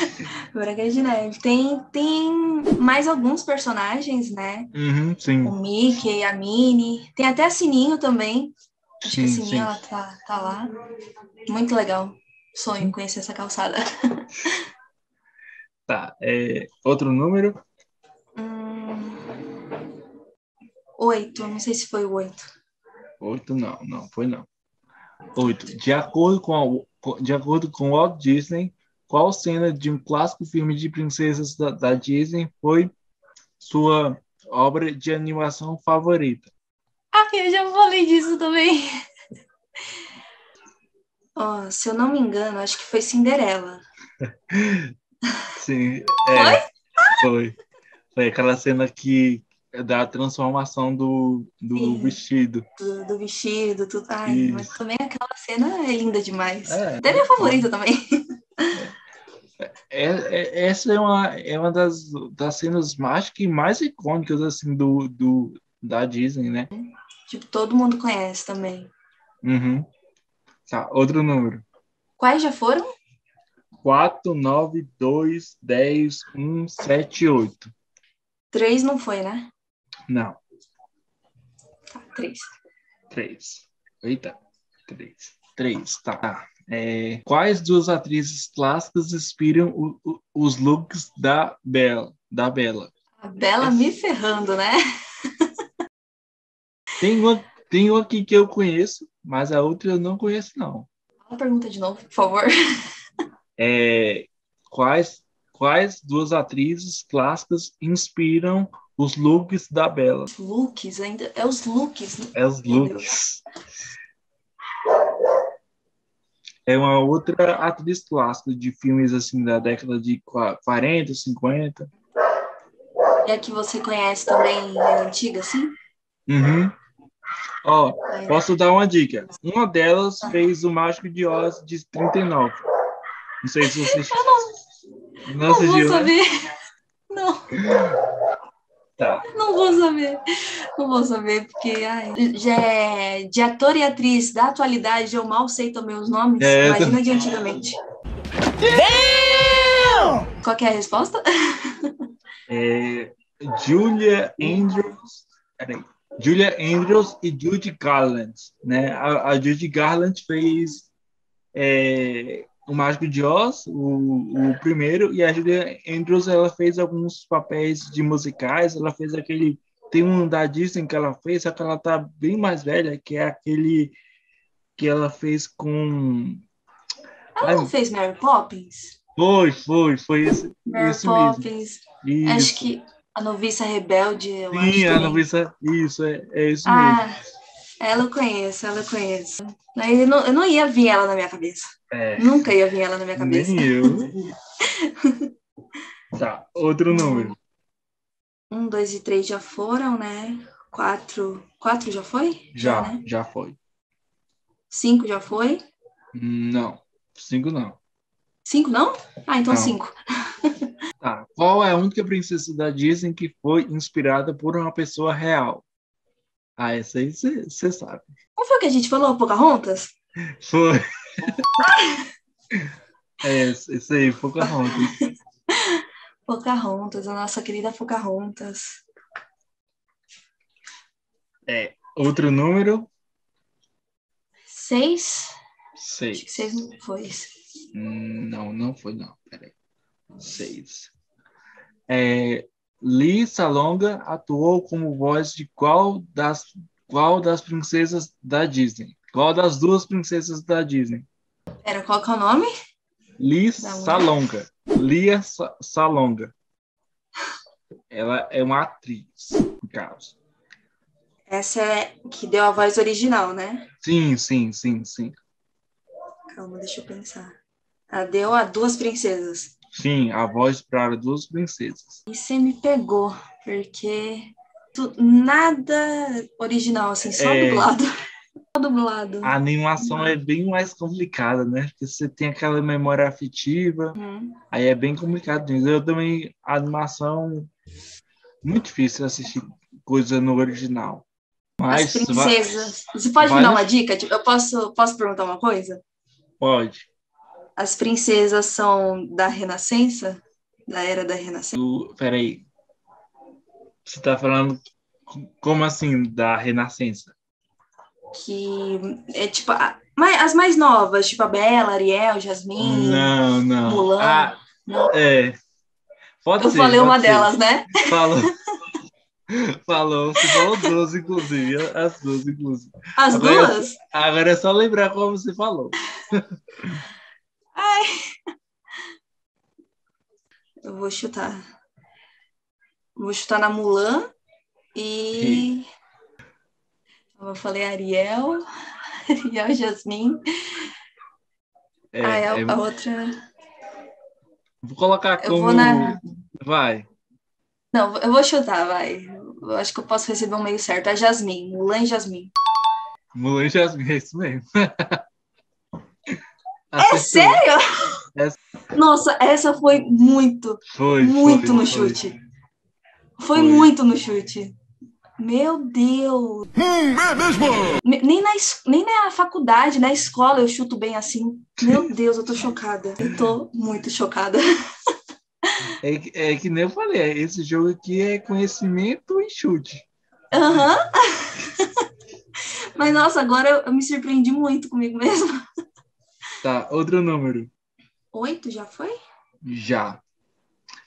Speaker 1: [laughs]
Speaker 2: Branca de Neve. Tem, tem mais alguns personagens, né?
Speaker 1: Uhum, sim.
Speaker 2: O Mickey, a Minnie. Tem até a Sininho também. Acho que a
Speaker 1: Sim,
Speaker 2: Sininho
Speaker 1: sim.
Speaker 2: ela tá, tá lá. Muito legal. Sonho conhecer essa calçada.
Speaker 1: Tá. É, outro número?
Speaker 2: Hum, Oito. Não sei se foi oito.
Speaker 1: Oito, não, não, foi não. Oito. De acordo com, a, de acordo com Walt Disney, qual cena de um clássico filme de princesas da, da Disney foi sua obra de animação favorita?
Speaker 2: Ah, eu já falei disso também. Ó, se eu não me engano, acho que foi Cinderela. [laughs]
Speaker 1: Sim, é, foi. Foi aquela cena que da transformação do, do
Speaker 2: Sim.
Speaker 1: vestido.
Speaker 2: Do, do vestido, tudo. Ai,
Speaker 1: Isso.
Speaker 2: mas também aquela cena é linda demais.
Speaker 1: É.
Speaker 2: Até minha favorita também.
Speaker 1: É, é- essa é uma, é uma das, das cenas mais, que mais icônicas assim, do, do, da Disney, né?
Speaker 2: Tipo, todo mundo conhece também.
Speaker 1: Uhum. Tá, outro número.
Speaker 2: Quais já foram?
Speaker 1: 4, 9, 2, 10, 1, 7, 8.
Speaker 2: Três não foi, né?
Speaker 1: Não,
Speaker 2: Tá, três.
Speaker 1: 3. Eita, 3. 3, tá. É, quais duas atrizes clássicas inspiram o- o- os looks da Bella? Da Bella?
Speaker 2: A Bela me ferrando, né?
Speaker 1: Tem uma, tem uma aqui que eu conheço, mas a outra eu não conheço, não.
Speaker 2: Fala a pergunta de novo, por favor. [laughs]
Speaker 1: É, quais, quais duas atrizes clássicas inspiram os looks da Bella?
Speaker 2: Os looks, ainda. É os looks. né?
Speaker 1: É os looks. É uma outra atriz clássica de filmes assim da década de qua- 40, 50.
Speaker 2: É a que você conhece também, é antiga, assim?
Speaker 1: Uhum. Ó,
Speaker 2: É.
Speaker 1: posso dar uma dica. Uma delas fez o Mágico de Oz de 39. Não sei se vocês. Não
Speaker 2: Não
Speaker 1: assistiu,
Speaker 2: vou
Speaker 1: né?
Speaker 2: saber. Não,
Speaker 1: Tá.
Speaker 2: não vou saber. Não vou saber, porque ai, já é de ator e atriz da atualidade, eu mal sei também os nomes.
Speaker 1: É, eu
Speaker 2: Imagina de antigamente. Qual que é a resposta?
Speaker 1: É, Julia Andrews. Peraí. Julia Andrews e Judy Garland, né? A, a Judy Garland fez é, o Mágico de Oz, o, o primeiro, e a Julia Andrews ela fez alguns papéis de musicais. Ela fez aquele tem um da Disney que ela fez, só que ela tá bem mais velha, que é aquele que ela fez com
Speaker 2: Ela
Speaker 1: Ai,
Speaker 2: não fez Mary Poppins?
Speaker 1: foi, foi, foi esse,
Speaker 2: Mary
Speaker 1: isso mesmo.
Speaker 2: Poppins.
Speaker 1: Isso.
Speaker 2: Acho que a noviça rebelde, eu acho
Speaker 1: Sim, a noviça, isso, é, é isso mesmo.
Speaker 2: Ah, ela eu conheço, ela eu conheço. Eu não, eu não ia vir ela na minha cabeça.
Speaker 1: É,
Speaker 2: Nunca ia vir ela na minha cabeça.
Speaker 1: nem eu. [laughs] tá, outro número.
Speaker 2: Um, dois e três já foram, né? Quatro. Quatro já foi?
Speaker 1: Já,
Speaker 2: né?
Speaker 1: já foi.
Speaker 2: Cinco já foi?
Speaker 1: Não, cinco não.
Speaker 2: Cinco não? Ah, então
Speaker 1: Não.
Speaker 2: cinco. [laughs]
Speaker 1: Tá, qual é a única princesa da Disney que foi inspirada por uma pessoa real? Ah, essa aí você sabe.
Speaker 2: Não foi o que a gente falou, Pocahontas?
Speaker 1: Foi. [laughs] é, isso aí, Pocahontas.
Speaker 2: Pocahontas, a nossa querida Pocahontas.
Speaker 1: É, outro número?
Speaker 2: Seis? Acho
Speaker 1: Seis.
Speaker 2: que seis não foi.
Speaker 1: Hum, Não, não foi não. Peraí. Seis. É, Lee Salonga atuou como voz de qual das, qual das princesas da Disney? Qual das duas princesas da Disney?
Speaker 2: Era qual que é o nome?
Speaker 1: Lee? Salonga. Lia Sa- Salonga. Ela é uma atriz, no caso.
Speaker 2: Essa é que deu a voz original, né?
Speaker 1: Sim, sim, sim, sim.
Speaker 2: Calma, deixa eu pensar. Ela deu a duas princesas.
Speaker 1: Sim, a voz para duas princesas.
Speaker 2: E você me pegou, porque tu- nada original, assim, só
Speaker 1: É.
Speaker 2: dublado. [laughs] Só dublado.
Speaker 1: A animação é bem mais complicada, né? Porque você tem aquela memória afetiva,
Speaker 2: Uhum.
Speaker 1: aí é bem complicado. Eu também, a animação, muito difícil assistir coisa no original.
Speaker 2: As
Speaker 1: Mas vai-
Speaker 2: princesas. Você pode
Speaker 1: vai
Speaker 2: me dar uma dica? Tipo, eu posso, posso perguntar uma coisa?
Speaker 1: pode.
Speaker 2: As princesas são da Renascença? Da era da Renascença?
Speaker 1: O- Peraí. Você tá falando como assim da Renascença?
Speaker 2: Que é tipo. a- As mais novas, tipo a Bela, Ariel, Jasmine.
Speaker 1: Não, não.
Speaker 2: Mulan.
Speaker 1: Ah,
Speaker 2: Não.
Speaker 1: é. Pode
Speaker 2: Eu
Speaker 1: ser,
Speaker 2: falei uma
Speaker 1: ser.
Speaker 2: delas, né?
Speaker 1: Falou. [laughs] Falou, você falou duas, inclusive. As duas, inclusive.
Speaker 2: As
Speaker 1: Agora
Speaker 2: duas?
Speaker 1: Agora é só lembrar como você falou. [laughs]
Speaker 2: Eu vou chutar. Vou chutar na Mulan e. Eu falei Ariel, [laughs] Ariel.
Speaker 1: É,
Speaker 2: ah, é a,
Speaker 1: é-
Speaker 2: a outra.
Speaker 1: vou colocar
Speaker 2: Eu
Speaker 1: como.
Speaker 2: vou na-
Speaker 1: Vai.
Speaker 2: Não, eu vou chutar, vai. Eu acho que eu posso receber um meio certo. É Jasmine, Mulan e Jasmine.
Speaker 1: Mulan e Jasmine, é isso mesmo. [laughs]
Speaker 2: É sério?
Speaker 1: Essa-
Speaker 2: Nossa, essa foi muito,
Speaker 1: Foi.
Speaker 2: muito
Speaker 1: foi,
Speaker 2: no
Speaker 1: foi.
Speaker 2: chute. Foi,
Speaker 1: Foi.
Speaker 2: muito no chute. Meu Deus. Me- Nem na, es- nem na faculdade, na escola eu chuto bem assim. Meu Deus, eu tô chocada. Eu tô muito chocada.
Speaker 1: É, que- é que nem eu falei, esse jogo aqui é conhecimento e chute.
Speaker 2: Aham. [laughs] Mas nossa, agora eu, eu me surpreendi muito comigo mesmo.
Speaker 1: Tá, outro número.
Speaker 2: Oito já foi?
Speaker 1: Já.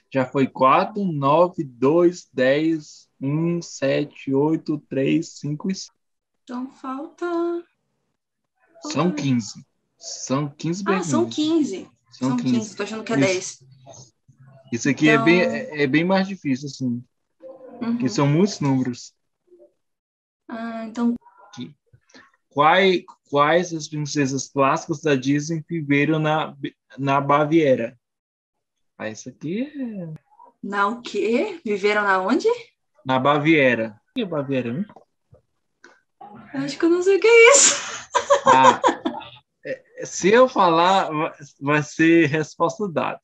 Speaker 1: Já foi 4, 9, 2, 10, 1, 7, 8, 3, 5 e 6.
Speaker 2: Então falta.
Speaker 1: São 15. São 15
Speaker 2: Ah,
Speaker 1: perguntas.
Speaker 2: são 15.
Speaker 1: São
Speaker 2: São 15.
Speaker 1: 15.
Speaker 2: Tô achando que é
Speaker 1: Isso.
Speaker 2: 10.
Speaker 1: Isso aqui
Speaker 2: Então-
Speaker 1: é, bem, é, é bem mais difícil, assim.
Speaker 2: Uhum.
Speaker 1: Porque são muitos números.
Speaker 2: Ah, então.
Speaker 1: Quais, quais as princesas clássicas da Disney viveram na, na Baviera? Ah, isso aqui é
Speaker 2: Na o quê? Viveram na onde?
Speaker 1: na Baviera. O que é Baviera? hein?
Speaker 2: Acho que eu não sei o que é isso. [laughs]
Speaker 1: Ah, é, se eu falar, vai- vai ser resposta dada.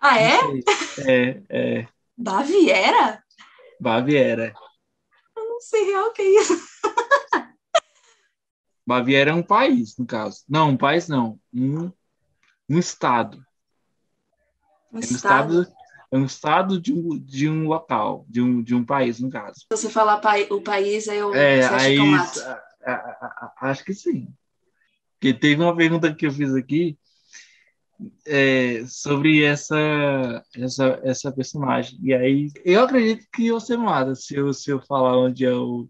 Speaker 2: Ah, é?
Speaker 1: É, é.
Speaker 2: Baviera?
Speaker 1: Baviera.
Speaker 2: Eu não sei real o que é isso. [laughs]
Speaker 1: Baviera é um país, no caso. Não, um país não. Um, um estado.
Speaker 2: Um
Speaker 1: É um
Speaker 2: estado.
Speaker 1: estado, é um estado de um, de um local, de um, de um país, no caso.
Speaker 2: Se você falar pai- o país, aí eu
Speaker 1: É, aí a- acho que sim. Porque teve uma pergunta que eu fiz aqui é, sobre essa, essa, essa personagem. E aí eu acredito que você mata se eu, se eu falar onde é o,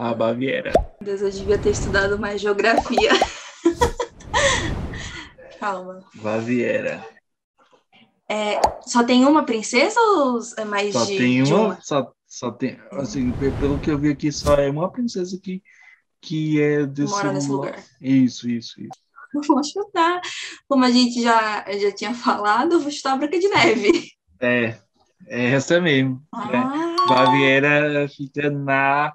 Speaker 1: a Baviera.
Speaker 2: Meu Deus, eu devia ter estudado mais geografia. [laughs] Calma.
Speaker 1: Baviera.
Speaker 2: É, só tem uma princesa ou é mais
Speaker 1: Só
Speaker 2: de,
Speaker 1: tem
Speaker 2: de
Speaker 1: uma, só, só tem, assim, pe- pelo que eu vi aqui, só é uma princesa que, que é desse
Speaker 2: Mora nesse lugar.
Speaker 1: Isso, isso, isso. [laughs]
Speaker 2: Vou chutar. Como a gente já, já tinha falado, eu vou chutar a Branca de Neve.
Speaker 1: É, é essa mesmo. né?
Speaker 2: Ah,
Speaker 1: Baviera fica na,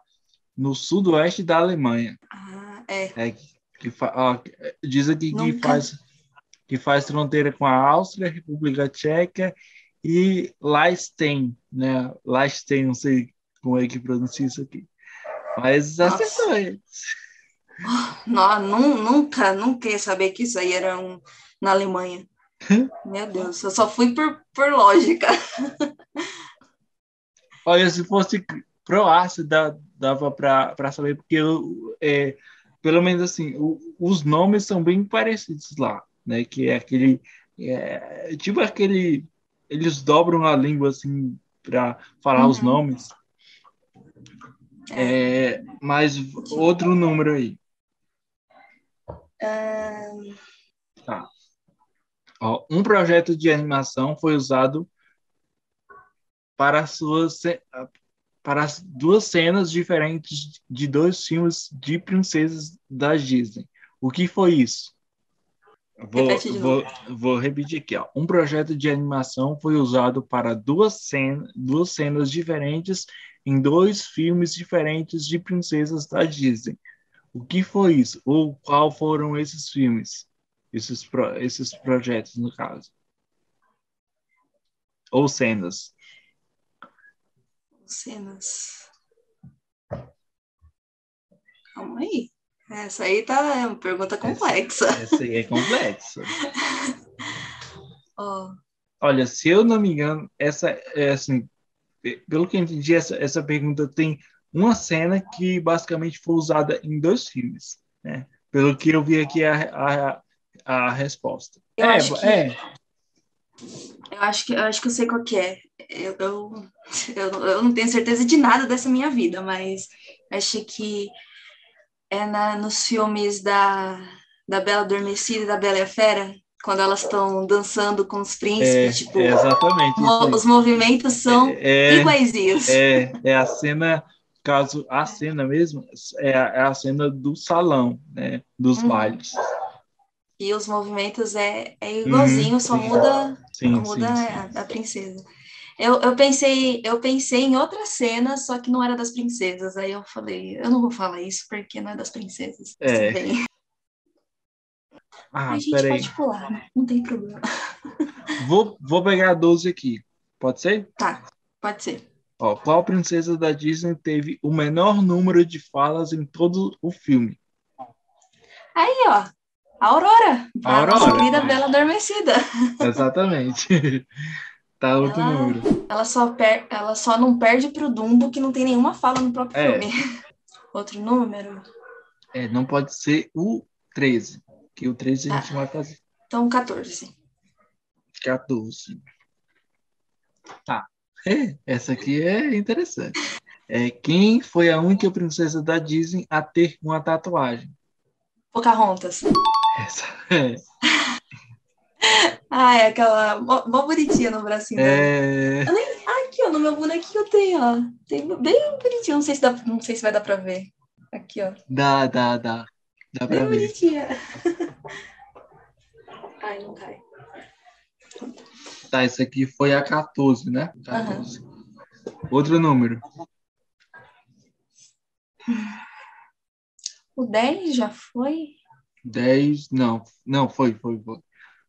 Speaker 1: no sudoeste da Alemanha.
Speaker 2: ah, é.
Speaker 1: É, que, que ó, diz aqui que
Speaker 2: Nunca.
Speaker 1: faz, que faz fronteira com a Áustria, República Tcheca e Liechtenstein, né? Liechtenstein, não sei como é que pronuncia isso aqui. Mas acertou.
Speaker 2: Não, nun- nunca, nunca ia saber que isso aí era um, na Alemanha. [laughs] Meu Deus, eu só fui por, por lógica.
Speaker 1: Olha, se fosse Croácia, dava para saber, porque eu, é, pelo menos assim, o- os nomes são bem parecidos lá, né? Que é aquele. é, tipo aquele. Eles dobram a língua assim para falar os
Speaker 2: Uhum.
Speaker 1: nomes. É, mas outro número aí.
Speaker 2: Ah,
Speaker 1: Tá. Ó, um projeto de animação foi usado para ce- para as duas cenas diferentes de dois filmes de princesas da Disney. O que foi isso? Vou, vou, vou repetir aqui. Ó. Um projeto de animação foi usado para duas, cen duas cenas diferentes em dois filmes diferentes de princesas da Disney. O que foi isso? Ou qual foram esses filmes? Esses, pro, esses projetos, no caso. Ou cenas.
Speaker 2: Cenas. Calma aí. Essa aí tá é uma pergunta complexa.
Speaker 1: Essa aí é complexa. [laughs]
Speaker 2: Ó,
Speaker 1: Olha, se eu não me engano, essa é assim, pe- pelo que eu entendi, essa, essa pergunta tem uma cena que basicamente foi usada em dois filmes, né? Pelo que eu vi aqui a, a, a resposta.
Speaker 2: Eu
Speaker 1: é,
Speaker 2: acho que-
Speaker 1: é,
Speaker 2: eu acho que eu acho que eu sei qual que é. Eu, eu, eu, eu não tenho certeza de nada dessa minha vida, mas acho que é na, nos filmes da, da Bela Adormecida e da Bela e a Fera, quando elas estão dançando com os
Speaker 1: é,
Speaker 2: príncipes, tipo,
Speaker 1: é exatamente
Speaker 2: mo- os movimentos são
Speaker 1: aí. É,
Speaker 2: iguaizinhos.
Speaker 1: é, é a cena, caso a cena mesmo, é a, é a cena do salão, né? Dos
Speaker 2: Uhum.
Speaker 1: bailes.
Speaker 2: E os movimentos é, é igualzinho,
Speaker 1: Uhum,
Speaker 2: só muda
Speaker 1: Sim,
Speaker 2: muda
Speaker 1: sim, sim.
Speaker 2: a, a princesa. Eu, eu pensei eu pensei em outra cena, só que não era das princesas. Aí eu falei, eu não vou falar isso porque não é das princesas.
Speaker 1: É.
Speaker 2: Bem.
Speaker 1: Ah,
Speaker 2: a gente
Speaker 1: peraí.
Speaker 2: pode pular, né? não tem problema.
Speaker 1: Vou, vou pegar 12 aqui. Pode ser?
Speaker 2: Tá, pode ser.
Speaker 1: Ó, qual princesa da Disney teve o menor número de falas em todo o filme?
Speaker 2: Aí, ó, a Aurora,
Speaker 1: A
Speaker 2: nossa
Speaker 1: Aurora.
Speaker 2: querida Bela Adormecida.
Speaker 1: Exatamente. [laughs] tá outro
Speaker 2: Ela-
Speaker 1: número.
Speaker 2: Ela só, per ela só não perde pro Dumbo, que não tem nenhuma fala no próprio
Speaker 1: É.
Speaker 2: filme. [laughs] Outro número?
Speaker 1: É, não pode ser o 13, que o 13 a
Speaker 2: Tá.
Speaker 1: gente vai fazer
Speaker 2: Então, 14.
Speaker 1: 14. Tá. É, essa aqui é interessante. É, quem foi a única princesa da Disney a ter uma tatuagem?
Speaker 2: Pocahontas.
Speaker 1: Essa é. [laughs]
Speaker 2: Ah, é aquela mó, mó bonitinha no bracinho
Speaker 1: é...
Speaker 2: Aqui, ó, no meu bonequinho tem, ó. Tem bem bonitinho. Não sei se, dá, não sei se vai dar pra ver. Aqui, ó.
Speaker 1: Dá, dá, dá. Dá pra
Speaker 2: Bem
Speaker 1: ver.
Speaker 2: bonitinha. [laughs] Ai, não cai.
Speaker 1: Tá, esse aqui foi a 14, né? 14. Outro número.
Speaker 2: O 10 já foi?
Speaker 1: 10. Não, não, foi, foi, foi.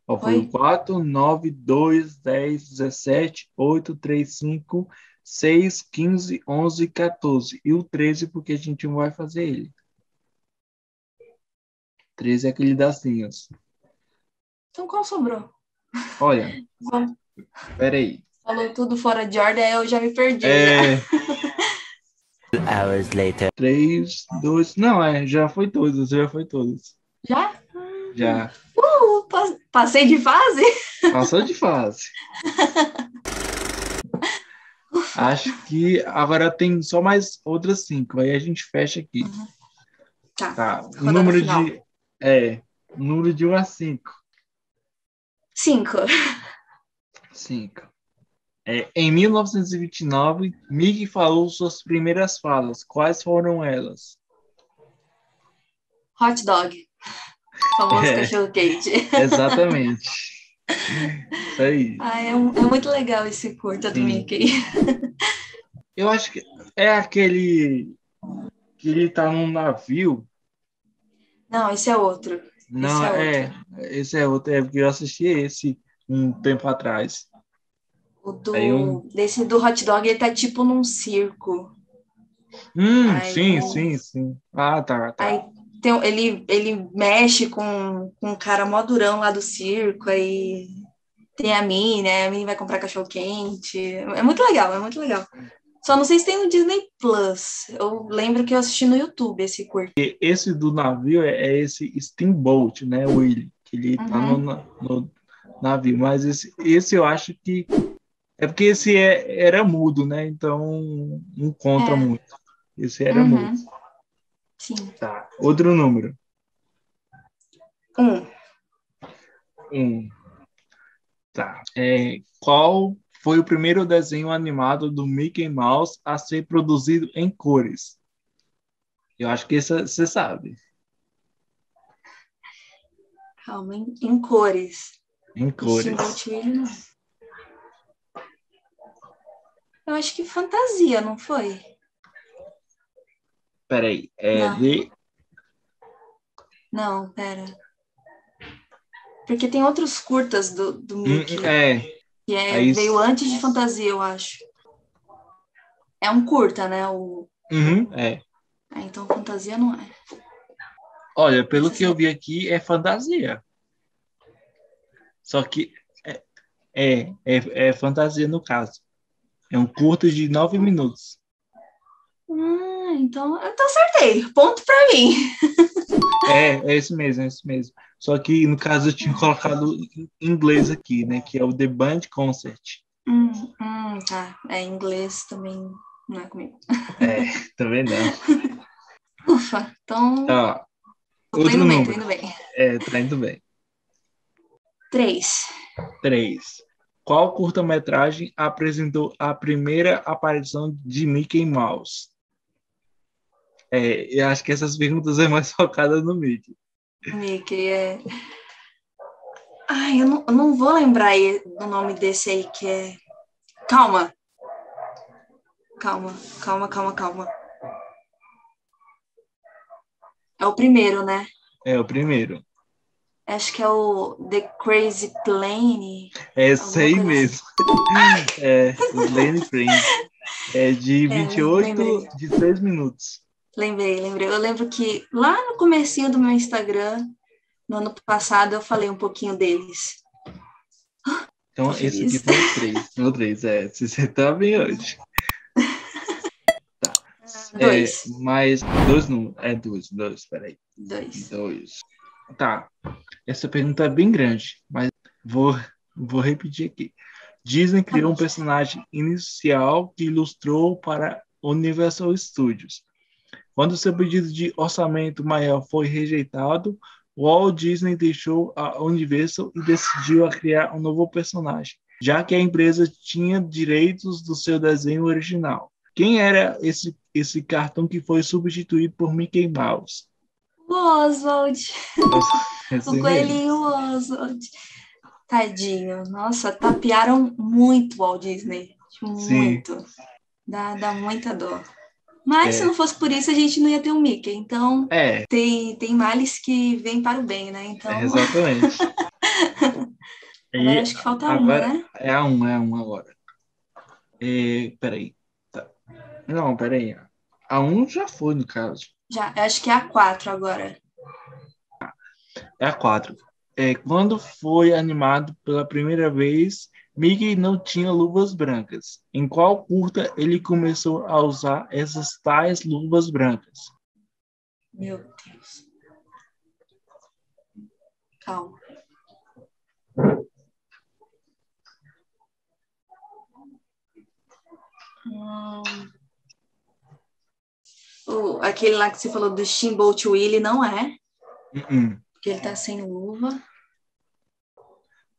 Speaker 1: Ó, foi o 4, 9, 2, 10, 17, 8, 3, 5, 6, 15, 11, 14. E o 13 porque a gente não vai fazer ele. 13 é aquele das linhas.
Speaker 2: Então qual sobrou?
Speaker 1: Olha, peraí.
Speaker 2: Falou tudo fora de ordem, aí eu já me perdi.
Speaker 1: É,
Speaker 2: já.
Speaker 3: hours later.
Speaker 1: 3, 2... Não, é, já foi todos, já foi todos.
Speaker 2: Já?
Speaker 1: Já.
Speaker 2: Uh, pa- passei de fase? [laughs]
Speaker 1: Passou de fase. Acho que agora tem só mais outras cinco. Aí a gente fecha aqui.
Speaker 2: Tá.
Speaker 1: Tá. O
Speaker 2: Rodada
Speaker 1: número
Speaker 2: final.
Speaker 1: de. É. Número de 1 a 5.
Speaker 2: Cinco.
Speaker 1: 5. É, em 1929, Mickey falou suas primeiras falas. Quais foram elas?
Speaker 2: Hot dog. [laughs] Famoso
Speaker 1: É.
Speaker 2: cachorro quente. [laughs]
Speaker 1: Exatamente. Isso aí.
Speaker 2: Ah, é, um- é muito legal esse curta do. Mickey.
Speaker 1: Eu acho que é aquele que ele tá num navio.
Speaker 2: Não, esse é outro.
Speaker 1: Não,
Speaker 2: é
Speaker 1: é. Esse é outro. É porque eu assisti esse um tempo atrás.
Speaker 2: O do,
Speaker 1: Aí um-
Speaker 2: desse do hot dog, ele tá tipo num circo.
Speaker 1: Hum,
Speaker 2: Ai,
Speaker 1: sim, sim, sim. Ah, tá, tá.
Speaker 2: Aí tem, ele, ele mexe com, com um cara mó durão lá do circo, aí tem a Minnie, né? A Minnie vai comprar cachorro quente. É muito legal, é muito legal. Só não sei se tem no Disney Plus. Eu lembro que eu assisti no YouTube esse curto.
Speaker 1: Esse do navio é, é esse Steamboat, né, Willy? Que ele tá
Speaker 2: Uhum.
Speaker 1: no, na- no navio. Mas esse, esse eu acho que. É porque esse é, era mudo, né? Então não conta
Speaker 2: É.
Speaker 1: muito. Esse era
Speaker 2: Uhum.
Speaker 1: mudo.
Speaker 2: Sim.
Speaker 1: Tá. Outro número.
Speaker 2: Um.
Speaker 1: Um. Tá. É, qual foi o primeiro desenho animado do Mickey Mouse a ser produzido em cores? Eu acho que você sabe.
Speaker 2: Calma, em, em cores.
Speaker 1: Em cores.
Speaker 2: Eu acho que fantasia, não foi?
Speaker 1: Peraí. É
Speaker 2: Não.
Speaker 1: de.
Speaker 2: Não, pera. Porque tem outros curtas do, do
Speaker 1: Hum,
Speaker 2: Mickey.
Speaker 1: É.
Speaker 2: Que é,
Speaker 1: É
Speaker 2: veio antes de fantasia, eu acho. É um curta, né? O...
Speaker 1: Uhum, é.
Speaker 2: Ah, então fantasia não é.
Speaker 1: Olha, pelo que eu vi aqui, é fantasia. Só que é, é, é, é fantasia no caso. É um curto de nove minutos.
Speaker 2: Ah, então, então acertei. Ponto pra mim.
Speaker 1: É, é isso mesmo, é isso mesmo. Só que no caso eu tinha colocado em inglês aqui, né? Que é o The Band Concert.
Speaker 2: Hum, hum, tá. É inglês também não é comigo.
Speaker 1: É, tá vendo? [laughs]
Speaker 2: Ufa, então
Speaker 1: Ó,
Speaker 2: tô
Speaker 1: outro
Speaker 2: indo bem,
Speaker 1: número.
Speaker 2: indo bem.
Speaker 1: É, tá indo bem.
Speaker 2: Três.
Speaker 1: Três. Qual curta-metragem apresentou a primeira aparição de Mickey Mouse? É, eu acho que essas perguntas é mais [laughs] focada no Mickey.
Speaker 2: Mickey é. Ai, eu não, eu não vou lembrar aí do nome desse aí que é. Calma. Calma, calma, calma, calma. É o primeiro, né?
Speaker 1: É o primeiro.
Speaker 2: Acho que é o The Crazy Plane.
Speaker 1: É esse aí mesmo. [laughs] É, o Lane Friend. É de
Speaker 2: É,
Speaker 1: 28
Speaker 2: lembrei.
Speaker 1: de 3 minutos.
Speaker 2: Lembrei, lembrei. Eu lembro que lá no comecinho do meu Instagram, no ano passado, eu falei um pouquinho deles.
Speaker 1: Então, esse aqui foi o 3. [laughs] O 3, é. Você tá bem hoje. [laughs]
Speaker 2: Dois.
Speaker 1: É, mais dois números. É dois, dois, peraí.
Speaker 2: Dois.
Speaker 1: Dois. Tá. Essa pergunta é bem grande, mas vou, vou repetir aqui. Disney criou um personagem inicial que ilustrou para Universal Studios. Quando seu pedido de orçamento maior foi rejeitado, Walt Disney deixou a Universal e decidiu criar um novo personagem, já que a empresa tinha direitos do seu desenho original. Quem era esse, esse cartão que foi substituído por Mickey Mouse?
Speaker 2: O Oswald. [laughs] O
Speaker 1: mesmo.
Speaker 2: coelhinho Oswald. Tadinho. Nossa, tapearam muito o Walt Disney. Muito. Dá, dá muita dor. Mas
Speaker 1: É.
Speaker 2: se não fosse por isso, a gente não ia ter um Mickey. Então,
Speaker 1: É,
Speaker 2: tem, tem males que vêm para o bem, né? Então,
Speaker 1: é, exatamente. [laughs]
Speaker 2: Agora acho que falta agora, um, né?
Speaker 1: É a um, é a um agora. É, peraí. Tá. Não, peraí. A um já foi, no caso.
Speaker 2: Já, acho que é a quatro agora.
Speaker 1: É a quatro. É, quando foi animado pela primeira vez, Mickey não tinha luvas brancas. Em qual curta ele começou a usar essas tais luvas brancas?
Speaker 2: Meu Deus. Calma. Hum. O, aquele lá que você falou do Steamboat Willie não é.
Speaker 1: Uh -uh.
Speaker 2: Porque ele tá sem luva.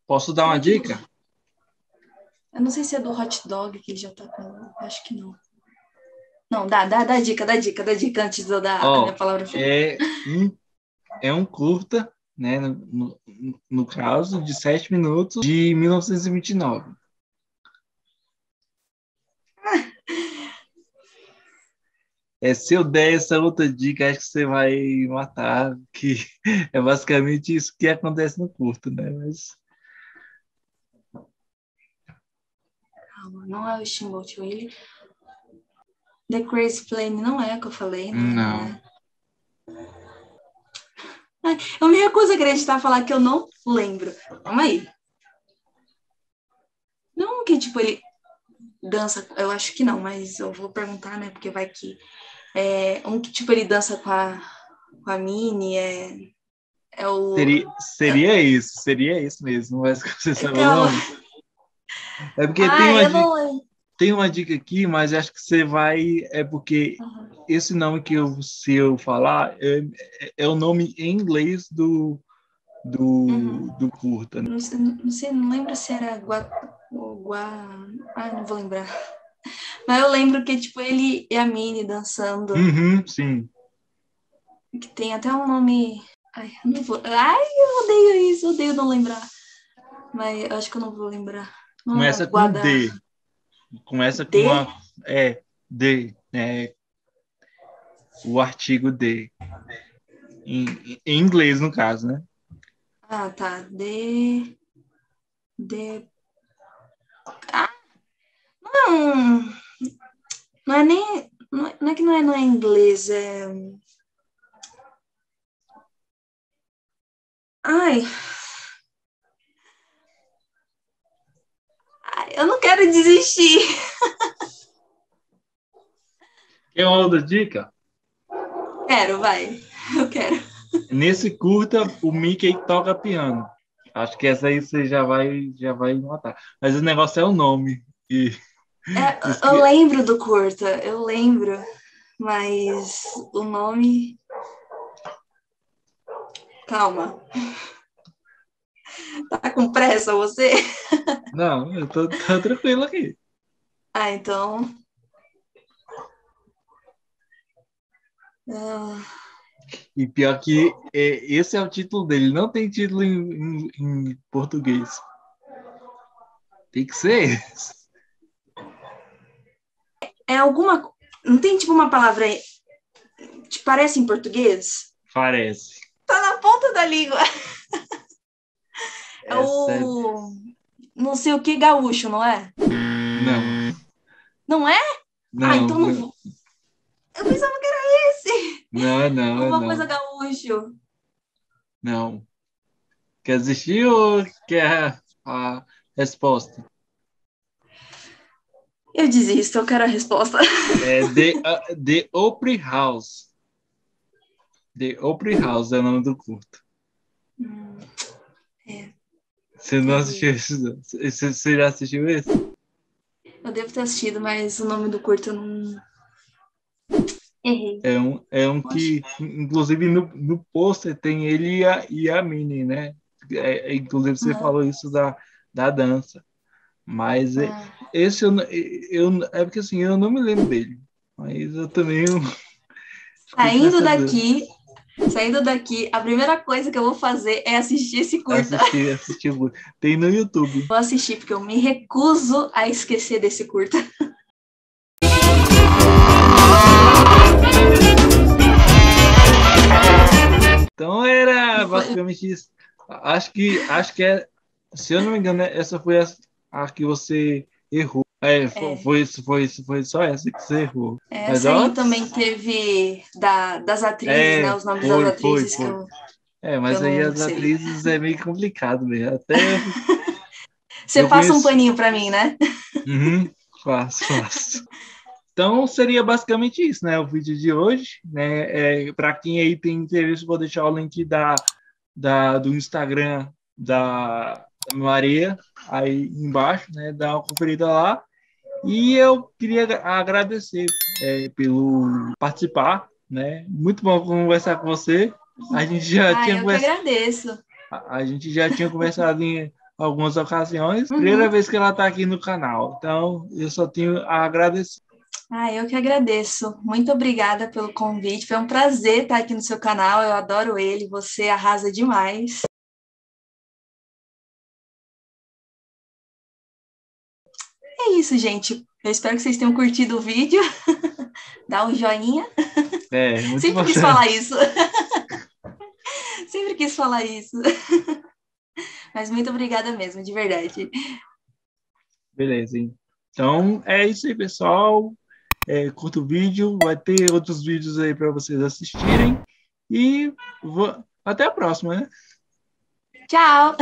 Speaker 1: Posso dar uma dica?
Speaker 2: Eu não sei se é do hot dog que ele já tá com. Acho que não. Não, dá, dá, dá dica, dá dica, dá dica antes de eu dar oh, a minha palavra
Speaker 1: final. É um, é um curta, né? No, no, no caso, de sete minutos, de 1929. É, se eu der essa outra dica, acho que você vai matar, que [laughs] é basicamente isso que acontece no curto, né? Mas...
Speaker 2: Calma, não é o Steamboat Willie. The Crazy Plane não é o que eu falei, né?
Speaker 1: Não.
Speaker 2: Eu me recuso a acreditar falar que eu não lembro. Calma aí. Não que, tipo, ele dança, eu acho que não, mas eu vou perguntar, né? Porque vai que é, um que tipo ele dança com a, com a Mini, é, é o.
Speaker 1: Seria, seria é, isso, seria isso mesmo, mas [laughs] você sabe então... o nome. É porque ah, tem, uma dica, tem uma dica aqui, mas acho que você vai. É porque uhum. esse nome que eu, se eu falar é, é o nome em inglês do, do, uhum. do curta.
Speaker 2: Né? Não, sei, não, sei, não lembro se era Gua, Gua. Ah, não vou lembrar. Mas eu lembro que, tipo, ele e a Minnie dançando.
Speaker 1: Uhum, sim.
Speaker 2: Que tem até um nome. Ai, eu não vou. Ai, eu odeio isso, odeio não lembrar. Mas eu acho que eu não vou lembrar.
Speaker 1: Começa com Guada... D. Começa com D? uma. É, D. É, o artigo D. Em, em inglês, no caso, né?
Speaker 2: Ah, tá. D. D. Ah, não, não é nem. Não é, que não é, não é inglês, é. Ai. Eu não quero desistir.
Speaker 1: Quer uma outra dica?
Speaker 2: Quero, vai. Eu quero.
Speaker 1: Nesse curta, o Mickey toca piano. Acho que essa aí você já vai, já vai matar. Mas o negócio é o nome. E
Speaker 2: é, [laughs] eu lembro do curta, eu lembro, mas o nome. Calma. [laughs] Tá com pressa você?
Speaker 1: Não, eu tô, tô tranquilo aqui.
Speaker 2: Ah, então. Ah.
Speaker 1: E pior que é, esse é o título dele, não tem título em, em, em português. Tem que ser
Speaker 2: é alguma. Não tem tipo uma palavra. Te parece em português?
Speaker 1: Parece.
Speaker 2: Tá na ponta da língua. [laughs] É, é o. Não sei o que gaúcho, não é?
Speaker 1: Não.
Speaker 2: Não é?
Speaker 1: Não,
Speaker 2: ah, então não vou. Eu pensava que era esse.
Speaker 1: Não, não. [laughs]
Speaker 2: Alguma
Speaker 1: não.
Speaker 2: coisa gaúcho.
Speaker 1: Não. Quer desistir ou quer a resposta?
Speaker 2: Eu desisto, eu quero a resposta.
Speaker 1: É The, uh, The Opry House. The Opry House é o nome do curto.
Speaker 2: Hum, é.
Speaker 1: Você não assistiu esse? Você já assistiu esse?
Speaker 2: Eu devo ter assistido, mas o nome do curto eu não. Errei.
Speaker 1: É um, é um que, inclusive, no, no pôster tem ele e a, e a Minnie, né? É, inclusive, você uhum. falou isso da, da dança. Mas é, ah. esse eu, eu, é porque assim, eu não me lembro dele. Mas eu também. [laughs]
Speaker 2: Saindo daqui, saindo daqui, a primeira coisa que eu vou fazer é assistir esse curta.
Speaker 1: Assistir, assistir Tem no YouTube.
Speaker 2: Vou assistir, porque eu me recuso a esquecer desse curta.
Speaker 1: Então era basicamente isso. Acho que, acho que é se eu não me engano, essa foi a, a que você errou. É, foi, é. Foi, foi, foi, só essa que você errou.
Speaker 2: Essa Mas, aí também teve da, das atrizes, é, né? Os nomes foi, das atrizes foi, que eu.
Speaker 1: É, mas aí as sei. atrizes é meio complicado mesmo. [laughs] Até.
Speaker 2: Você passa conheço... um paninho para mim, né?
Speaker 1: Uhum, faço, faço. Então seria basicamente isso, né? O vídeo de hoje, né? É, para quem aí tem interesse, vou deixar o link da, da do Instagram da, da Maria aí embaixo, né? Dá uma conferida lá. E eu queria agradecer é, pelo participar, né? Muito bom conversar com você. A gente já
Speaker 2: ah,
Speaker 1: tinha
Speaker 2: eu conversado. agradeço.
Speaker 1: A, a, gente já tinha conversado em algumas ocasiões. Uhum. Primeira vez que ela está aqui no canal. Então, eu só tenho a agradecer.
Speaker 2: Ah, eu que agradeço. Muito obrigada pelo convite. Foi um prazer estar aqui no seu canal. Eu adoro ele. Você arrasa demais. É isso, gente. Eu espero que vocês tenham curtido o vídeo. [laughs] Dá um joinha.
Speaker 1: É, muito
Speaker 2: Sempre quis falar isso. [laughs] Sempre quis falar isso. [laughs] Mas muito obrigada mesmo, de verdade.
Speaker 1: Beleza, hein? Então é isso aí, pessoal. É, curta o vídeo, vai ter outros vídeos aí para vocês assistirem. E vou... até a próxima, né?
Speaker 2: Tchau!